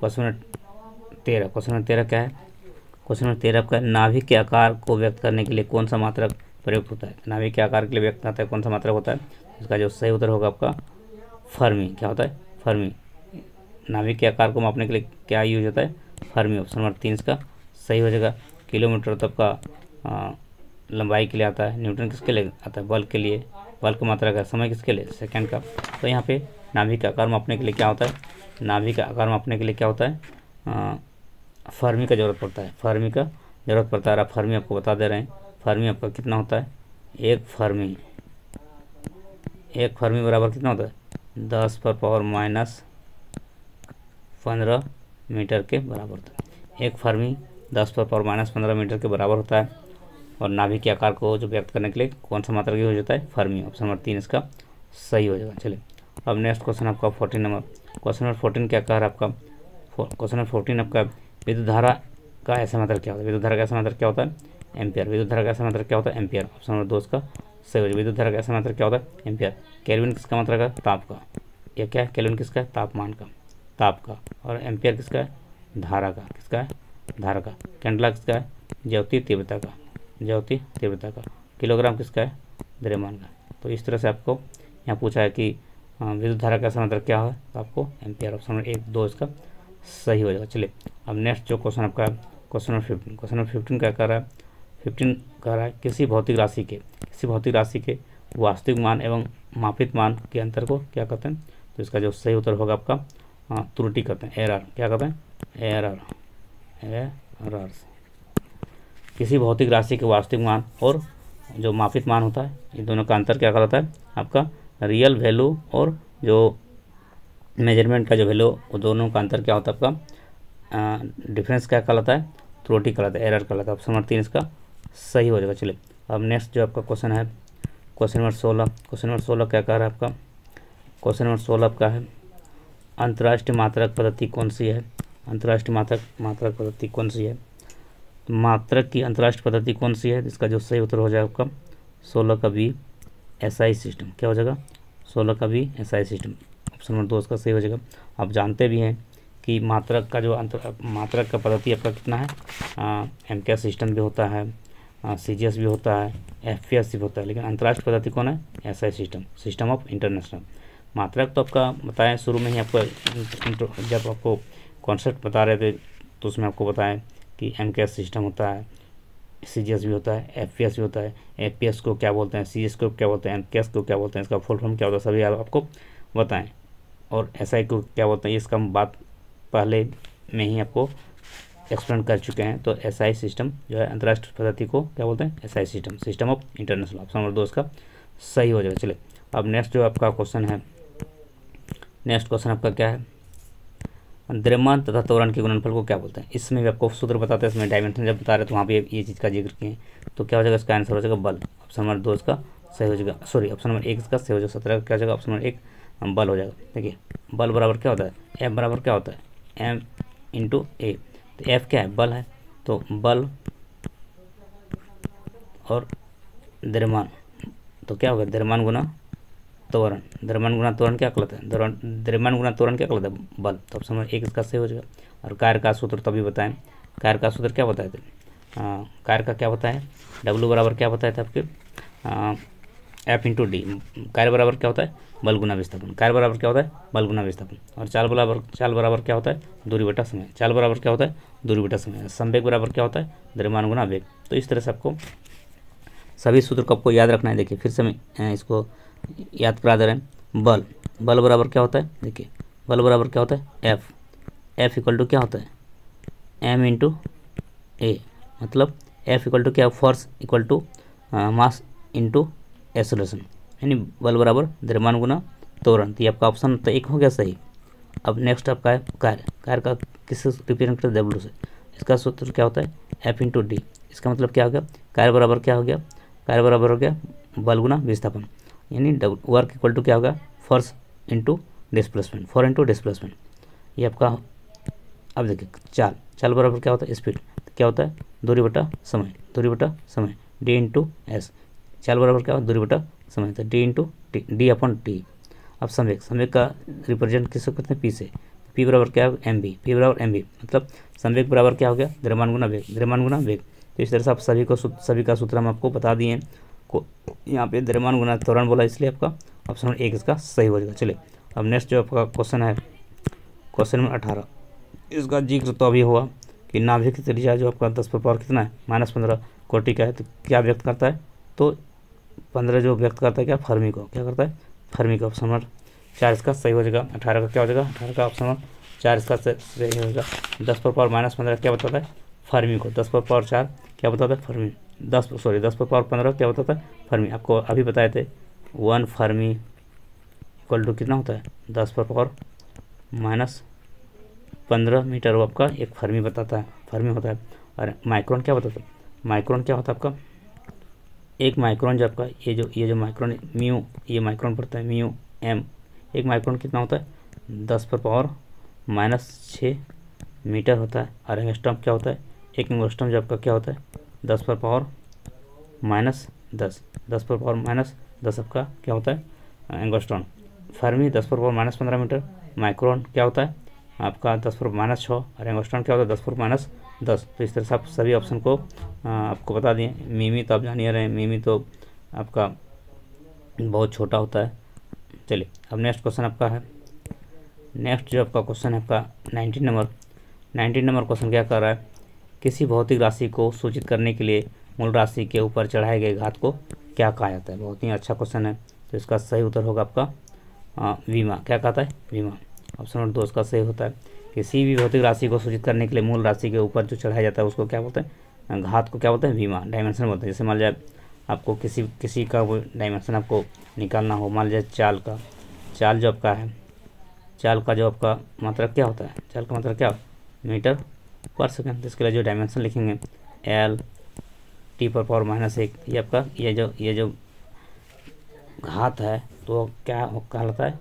क्वेश्चन नंबर तेरह क्वेश्चन नंबर तेरह क्या है? क्वेश्चन नंबर तेरह आपका नाभिक के आकार को व्यक्त करने के लिए कौन सा मात्रक प्रयुक्त होता है? नाभिक के आकार के लिए व्यक्त करता है, कौन सा मात्रक होता है? इसका जो सही उत्तर होगा आपका, फर्मी, क्या होता है? फर्मी। नाभिक के आकार को मापने के लिए क्या यूज़ होता है? फर्मी ऑप्शन नंबर तीन इसका सही हो जाएगा। किलोमीटर तक का लंबाई के लिए आता है, न्यूटन किसके लिए आता है? बल के लिए। बल की मात्रा का समय किसके लिए? सेकंड का। तो यहाँ पे नाभिक का आकार मापने के लिए क्या होता है? नाभिक का आकार मापने के लिए क्या होता है? फर्मी का ज़रूरत पड़ता है। फर्मी का ज़रूरत पड़ता है। आप फर्मी आपको बता दे रहे हैं। फर्मी आपका कितना होता है? एक फर्मी। एक फर्मी बराबर कितना होता है? दस पर पावर माइनस पंद्रह मीटर के बराबर होता है। एक फर्मी दस पर पावर माइनस पंद्रह मीटर के बराबर होता है। और नाभिक के आकार को जो व्यक्त करने के लिए कौन सा मात्रा हो जाता है? फर्मी ऑप्शन नंबर तीन इसका सही हो जाएगा। चलिए, अब नेक्स्ट क्वेश्चन आपका fourteen number question number fourteen क्या है आपका? क्वेश्चन नंबर फोर्टीन आपका विद्युत धारा का ऐसा मात्रा क्या होता है? विद्युत धारा का ऐसा मात्रा क्या होता है? एम्पियर। विद्युत धारा का ऐसा मात्रा क्या होता है? एम्पियर। ऑप्शन नंबर दो इसका सही हो जाएगा। विद्युत धारा का ऐसा मात्रा क्या होता है? एम्पियर। कैलविन किसका मात्रा का? ताप का। यह क्या है? केल्विन किसका है? तापमान का। ताप का। और एम्पियर किसका है? धारा का। किसका है? धारा का। कैंडला किसका है? ज्योति तीव्रता का। ज्योति तीव्रता का। किलोग्राम किसका है? द्रव्यमान का। तो इस तरह से आपको यहाँ पूछा है कि विद्युत धारा का समांतर क्या है? तो आपको एम्पियर ऑप्शन नंबर एक, दो इसका सही हो जाएगा। चलिए, अब नेक्स्ट जो क्वेश्चन आपका question number fifteen question number fifteen क्या कर रहा है? फिफ्टीन कह रहा है, किसी भौतिक राशि के, किसी भौतिक राशि के वास्तविक मान एवं मापित मान के अंतर को क्या कहते हैं? तो इसका जो सही उत्तर होगा आपका त्रुटि कहते हैं एरर क्या कहते हैं? एरर एरर किसी भौतिक राशि के वास्तविक मान और जो मापित मान होता है, इन दोनों का अंतर क्या कहलाता है? आपका रियल वैल्यू और जो मेज़रमेंट का जो वैल्यू वो दोनों का अंतर क्या होता है आपका? डिफरेंस क्या कहलाता है? त्रुटि कहलाता है एरर कहलाता है। ऑप्शन नंबर तीन इसका सही हो जाएगा। चलिए, अब नेक्स्ट जो आपका क्वेश्चन है क्वेश्चन नंबर सोलह। क्वेश्चन नंबर सोलह क्या कह रहा है आपका? क्वेश्चन नंबर सोलह आपका है, अंतर्राष्ट्रीय मात्रक पद्धति कौन सी है? अंतर्राष्ट्रीय मात्रक मात्रक पद्धति कौन सी है? मात्रक की अंतर्राष्ट्रीय पद्धति कौन सी है इसका जो सही उत्तर हो जाएगा आपका? सोलह का बी एस आई सिस्टम क्या हो जाएगा? सोलह का B S I system option number दो इसका सही हो जाएगा। आप जानते भी हैं कि मात्रक का जो अंतर मात्रक का पद्धति आपका कितना है? एम के सिस्टम भी होता है सी जी एस भी होता है एफ़ पी एस भी होता है, लेकिन अंतर्राष्ट्रीय पद्धति कौन है? S I system system of international मात्रक तो आपका बताएँ, शुरू में ही आपको, जब आपको कॉन्सेप्ट बता रहे थे तो उसमें आपको बताएँ कि एम सिस्टम होता है सी जी एस भी होता है एफ़ पी एस भी होता है। एफ़ पी एस को क्या बोलते हैं सी को क्या बोलते हैं एम के क्या बोलते हैं, इसका फुल फॉर्म क्या होता है, सभी आप, आपको बताएँ। और एस आई को क्या बोलते हैं, इसका हम बात पहले में ही आपको एक्सप्लेन कर चुके हैं। तो एस आई सिस्टम जो है, अंतर्राष्ट्रीय पद्धति को क्या बोलते हैं S I system system of international option number दो, इसका सही हो जाएगा। चलिए, अब नेक्स्ट जो आपका क्वेश्चन है नेक्स्ट क्वेश्चन आपका क्या है? द्रव्यमान तथा त्वरण के गुणनफल को क्या बोलते हैं? इसमें भी आपको सूत्र बताते हैं, इसमें डायमेंशन जब बता रहे तो वहाँ पे ये चीज़ का ज़िक्र किए तो क्या हो जाएगा? इसका आंसर हो जाएगा बल। ऑप्शन नंबर दो इसका सही हो जाएगा। सॉरी ऑप्शन नंबर एक इसका सही हो जाएगा। सत्रह का क्या हो जाएगा? ऑप्शन नंबर एक बल हो जाएगा। देखिए, बल बराबर क्या होता है? एफ़ बराबर क्या होता है? एम इंटू ए तो एफ़ क्या है? बल है। तो बल और द्रव्यमान। तो क्या होगा द्रव्यमान गुना त्वरण, द्रव्यमान गुना त्वरण क्या कहलाता है? द्रव्यमान गुना त्वरण क्या कहलाता है? बल। तो ऑप्शन नंबर एक इसका सही हो जाएगा। और कार्य का सूत्र तभी बताएँ। कार्य का सूत्र क्या बताए थे? कार्य का क्या बताया? डब्ल्यू बराबर क्या बताया था आपके? एफ़ इंटू डी कार्य बराबर क्या होता है? बल गुना विस्थापन। कार्य बराबर क्या होता है? बल गुना विस्थापन। और चाल बराबर चाल बराबर क्या होता है? दूरी बटा समय। चाल बराबर क्या होता है? दूरी बटा समय। संवेग बराबर क्या होता है? द्रव्यमान गुना वेग। तो इस तरह से आपको सभी सूत्र को आपको याद रखना है। देखिए, फिर से मैं इसको याद करा दे रहे हैं। बल। बल बराबर क्या होता है? देखिए, बल बराबर क्या होता है? एफ़ एफ़ इक्वल टू क्या होता है? एम इंटू ए मतलब एफ़ इक्वल टू क्या? Force equal to mass into acceleration यानी बल बराबर द्रव्यमान गुना त्वरण। तो ये आपका ऑप्शन तो एक हो गया सही। अब नेक्स्ट आपका है कार्य। कार्य का किससे रिप्रेजेंट करते डब्ल्यू से। इसका सूत्र क्या होता है? एफ़ इंटू डी इसका मतलब क्या हो गया? कार्य बराबर क्या हो गया? कार्य बराबर हो गया बल गुना विस्थापन। यानी वर्क इक्वल टू क्या होगा? Force into displacement force into displacement ये आपका, अब देखिए, चाल चाल बराबर क्या होता है? स्पीड क्या होता है? दूरी बटा समय, दूरी बटा समय डी इंटू एस चाल बराबर क्या होता है दूरी बटा समय तो D into T D upon T अब संवेग संवेग का रिप्रेजेंट किसको करते हैं? पी से। पी बराबर क्या है एम बी पी बराबर एम बी मतलब संवेग बराबर क्या हो गया? द्रमान गुना वेग द्रमान गुना वेग। तो इस तरह से आप सभी को सभी का सूत्र हम आपको बता दिए को यहाँ पे द्रव्यमान गुना त्वरण बोला इसलिए आपका ऑप्शन नंबर एक इसका सही हो जाएगा। चलिए, अब नेक्स्ट जो आपका क्वेश्चन है क्वेश्चन नंबर अठारह। इसका ज़िक्र तो अभी हुआ कि नाभिक त्रिज्या जो आपका दस पर पावर कितना है? माइनस पंद्रह कोटि का है तो क्या व्यक्त करता है? तो पंद्रह जो व्यक्त करता है, क्या? फर्मी को। क्या करता है? फर्मी का ऑप्शन नंबर चार इसका सही हो जाएगा। अठारह का क्या हो जाएगा? अठारह का ऑप्शन नंबर चार इसका सही हो जाएगा। दस पर पावर माइनस पंद्रह, क्या बताता है? फर्मी को दस पर पावर चार, क्या बताता है फर्मी, दस सॉरी दस पर पावर पंद्रह, क्या बताता है फर्मी, आपको अभी बताए थे, वन फर्मी इक्वल टू कितना होता है? दस पर पावर माइनस पंद्रह मीटर वो आपका एक फर्मी बताता है, फर्मी होता है। और माइक्रोन क्या बताता है? माइक्रोन क्या होता है आपका? एक माइक्रोन जो आपका, ये जो ये जो माइक्रोन म्यू ये माइक्रोन पड़ता है म्यू एम एक माइक्रोन कितना होता है? दस पर पावर माइनस छः मीटर होता है। और एंगस्ट्रम क्या होता है? एक एंगस्ट्रम जो आपका क्या होता है? दस पर पावर माइनस दस। दस पर पावर माइनस दस आपका क्या होता है? एंगस्ट्रॉन। फर्मी दस पर पावर माइनस पंद्रह मीटर, माइक्रोन क्या होता है? आपका दस पर माइनस छः और एंगस्ट्रॉन क्या होता है? दस पर माइनस दस। तो इस तरह से आप सभी ऑप्शन को आपको बता दिए। मीमी तो आप जान ही रहे हैं। मीमी तो आपका बहुत छोटा होता है। चलिए, अब नेक्स्ट क्वेश्चन आपका है। नेक्स्ट जो आपका क्वेश्चन है आपका nineteen number nineteen number question क्या कर रहा है? किसी भौतिक राशि को सूचित करने के लिए मूल राशि के ऊपर चढ़ाए गए घात को क्या कहा जाता है? बहुत ही अच्छा क्वेश्चन है तो इसका सही उत्तर होगा आपका बीमा क्या कहता है बीमा ऑप्शन नंबर दो इसका सही होता है। किसी भी भौतिक राशि को सूचित करने के लिए मूल राशि के ऊपर जो चढ़ाया जाता है, उसको क्या बोलते हैं? घात को क्या बोलते हैं? बीमा डायमेंशन बोलते हैं। जैसे मान जाए आपको किसी किसी का वो डायमेंशन आपको निकालना हो, मान लीजिए चाल का। चाल जो आपका है, चाल का जो आपका मात्रा क्या होता है? चाल का मात्रा क्या? मीटर। पर सेकेंड इसके लिए जो डायमेंशन लिखेंगे एल टी पर पावर माइनस एक, ये आपका, ये जो ये जो घात है तो क्या कहलाता है?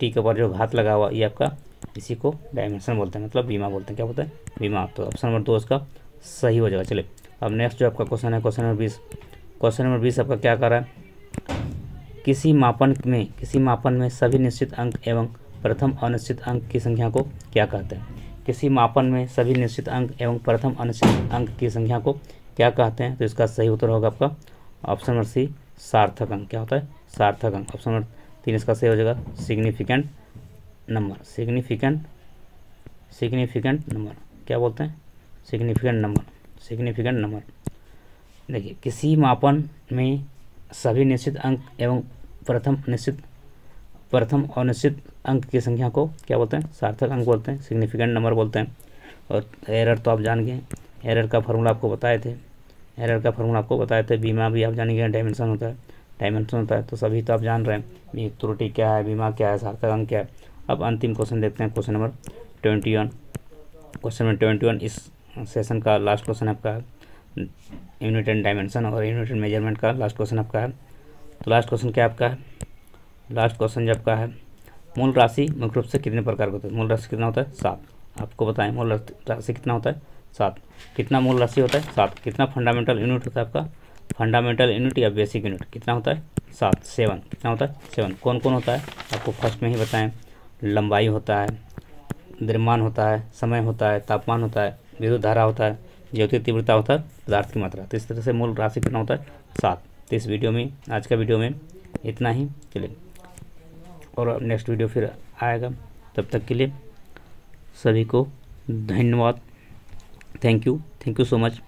टी के ऊपर जो घात लगा हुआ, ये आपका इसी को डायमेंशन बोलते हैं। मतलब बीमा बोलते हैं। क्या बोलते हैं? बीमा। तो ऑप्शन नंबर दो इसका सही हो जाएगा। चलिए, अब नेक्स्ट जो आपका क्वेश्चन है क्वेश्चन नंबर बीस। क्वेश्चन नंबर बीस आपका क्या कर रहा है? किसी मापन में, किसी मापन में सभी निश्चित अंक एवं प्रथम अनिश्चित अंक की संख्या को क्या कहते हैं? किसी मापन में सभी निश्चित अंक एवं प्रथम अनिश्चित अंक की संख्या को क्या कहते हैं? तो इसका सही उत्तर होगा आपका ऑप्शन नंबर सी, सार्थक अंक। क्या होता है? सार्थक अंक। ऑप्शन नंबर तीन इसका सही हो जाएगा, significant number. Significant significant number. क्या बोलते हैं? Significant number. Significant number. देखिए, किसी मापन में सभी निश्चित अंक एवं प्रथम निश्चित प्रथम और निश्चित अंक की संख्या को क्या बोलते हैं? सार्थक अंक बोलते हैं सिग्निफिकेंट नंबर बोलते हैं। और एरर तो आप जान गए एरर का फार्मूला आपको बताए थे। एरर का फार्मूला आपको बताए थे। बीमा भी आप जान गए डायमेंशन होता है। डायमेंशन होता है तो सभी तो आप जान रहे हैं। त्रुटि क्या है, बीमा क्या है, सार्थक अंक क्या है। अब अंतिम क्वेश्चन देखते हैं question number twenty one question number twenty one इस सेशन का लास्ट क्वेश्चन आपका है। यूनिट एंड डायमेंशन और यूनिट एंड मेज़रमेंट का लास्ट क्वेश्चन आपका है। तो लास्ट क्वेश्चन क्या आपका है? लास्ट क्वेश्चन जब का है, मूल राशि मुख्य रूप से कितने प्रकार का होता है? मूल राशि कितना होता है? सात। आपको बताएँ, मूल राशि कितना होता है? सात। कितना मूल राशि होता है? सात। कितना फंडामेंटल यूनिट होता है आपका? फंडामेंटल यूनिट या बेसिक यूनिट कितना होता है? सात। सेवन। कितना होता है? सेवन। कौन कौन होता है? आपको फ़र्स्ट में ही बताएँ। लंबाई होता है, द्रव्यमान होता है, समय होता है, तापमान होता है, विद्युत धारा होता है ज्योति तीव्रता होता है, पदार्थ की मात्रा। तो इस तरह से मूल राशि कितना होता है? सात। तो इस वीडियो में, आज का वीडियो में इतना ही। चलिए। और नेक्स्ट वीडियो फिर आएगा। तब तक के लिए सभी को धन्यवाद। Thank you thank you so much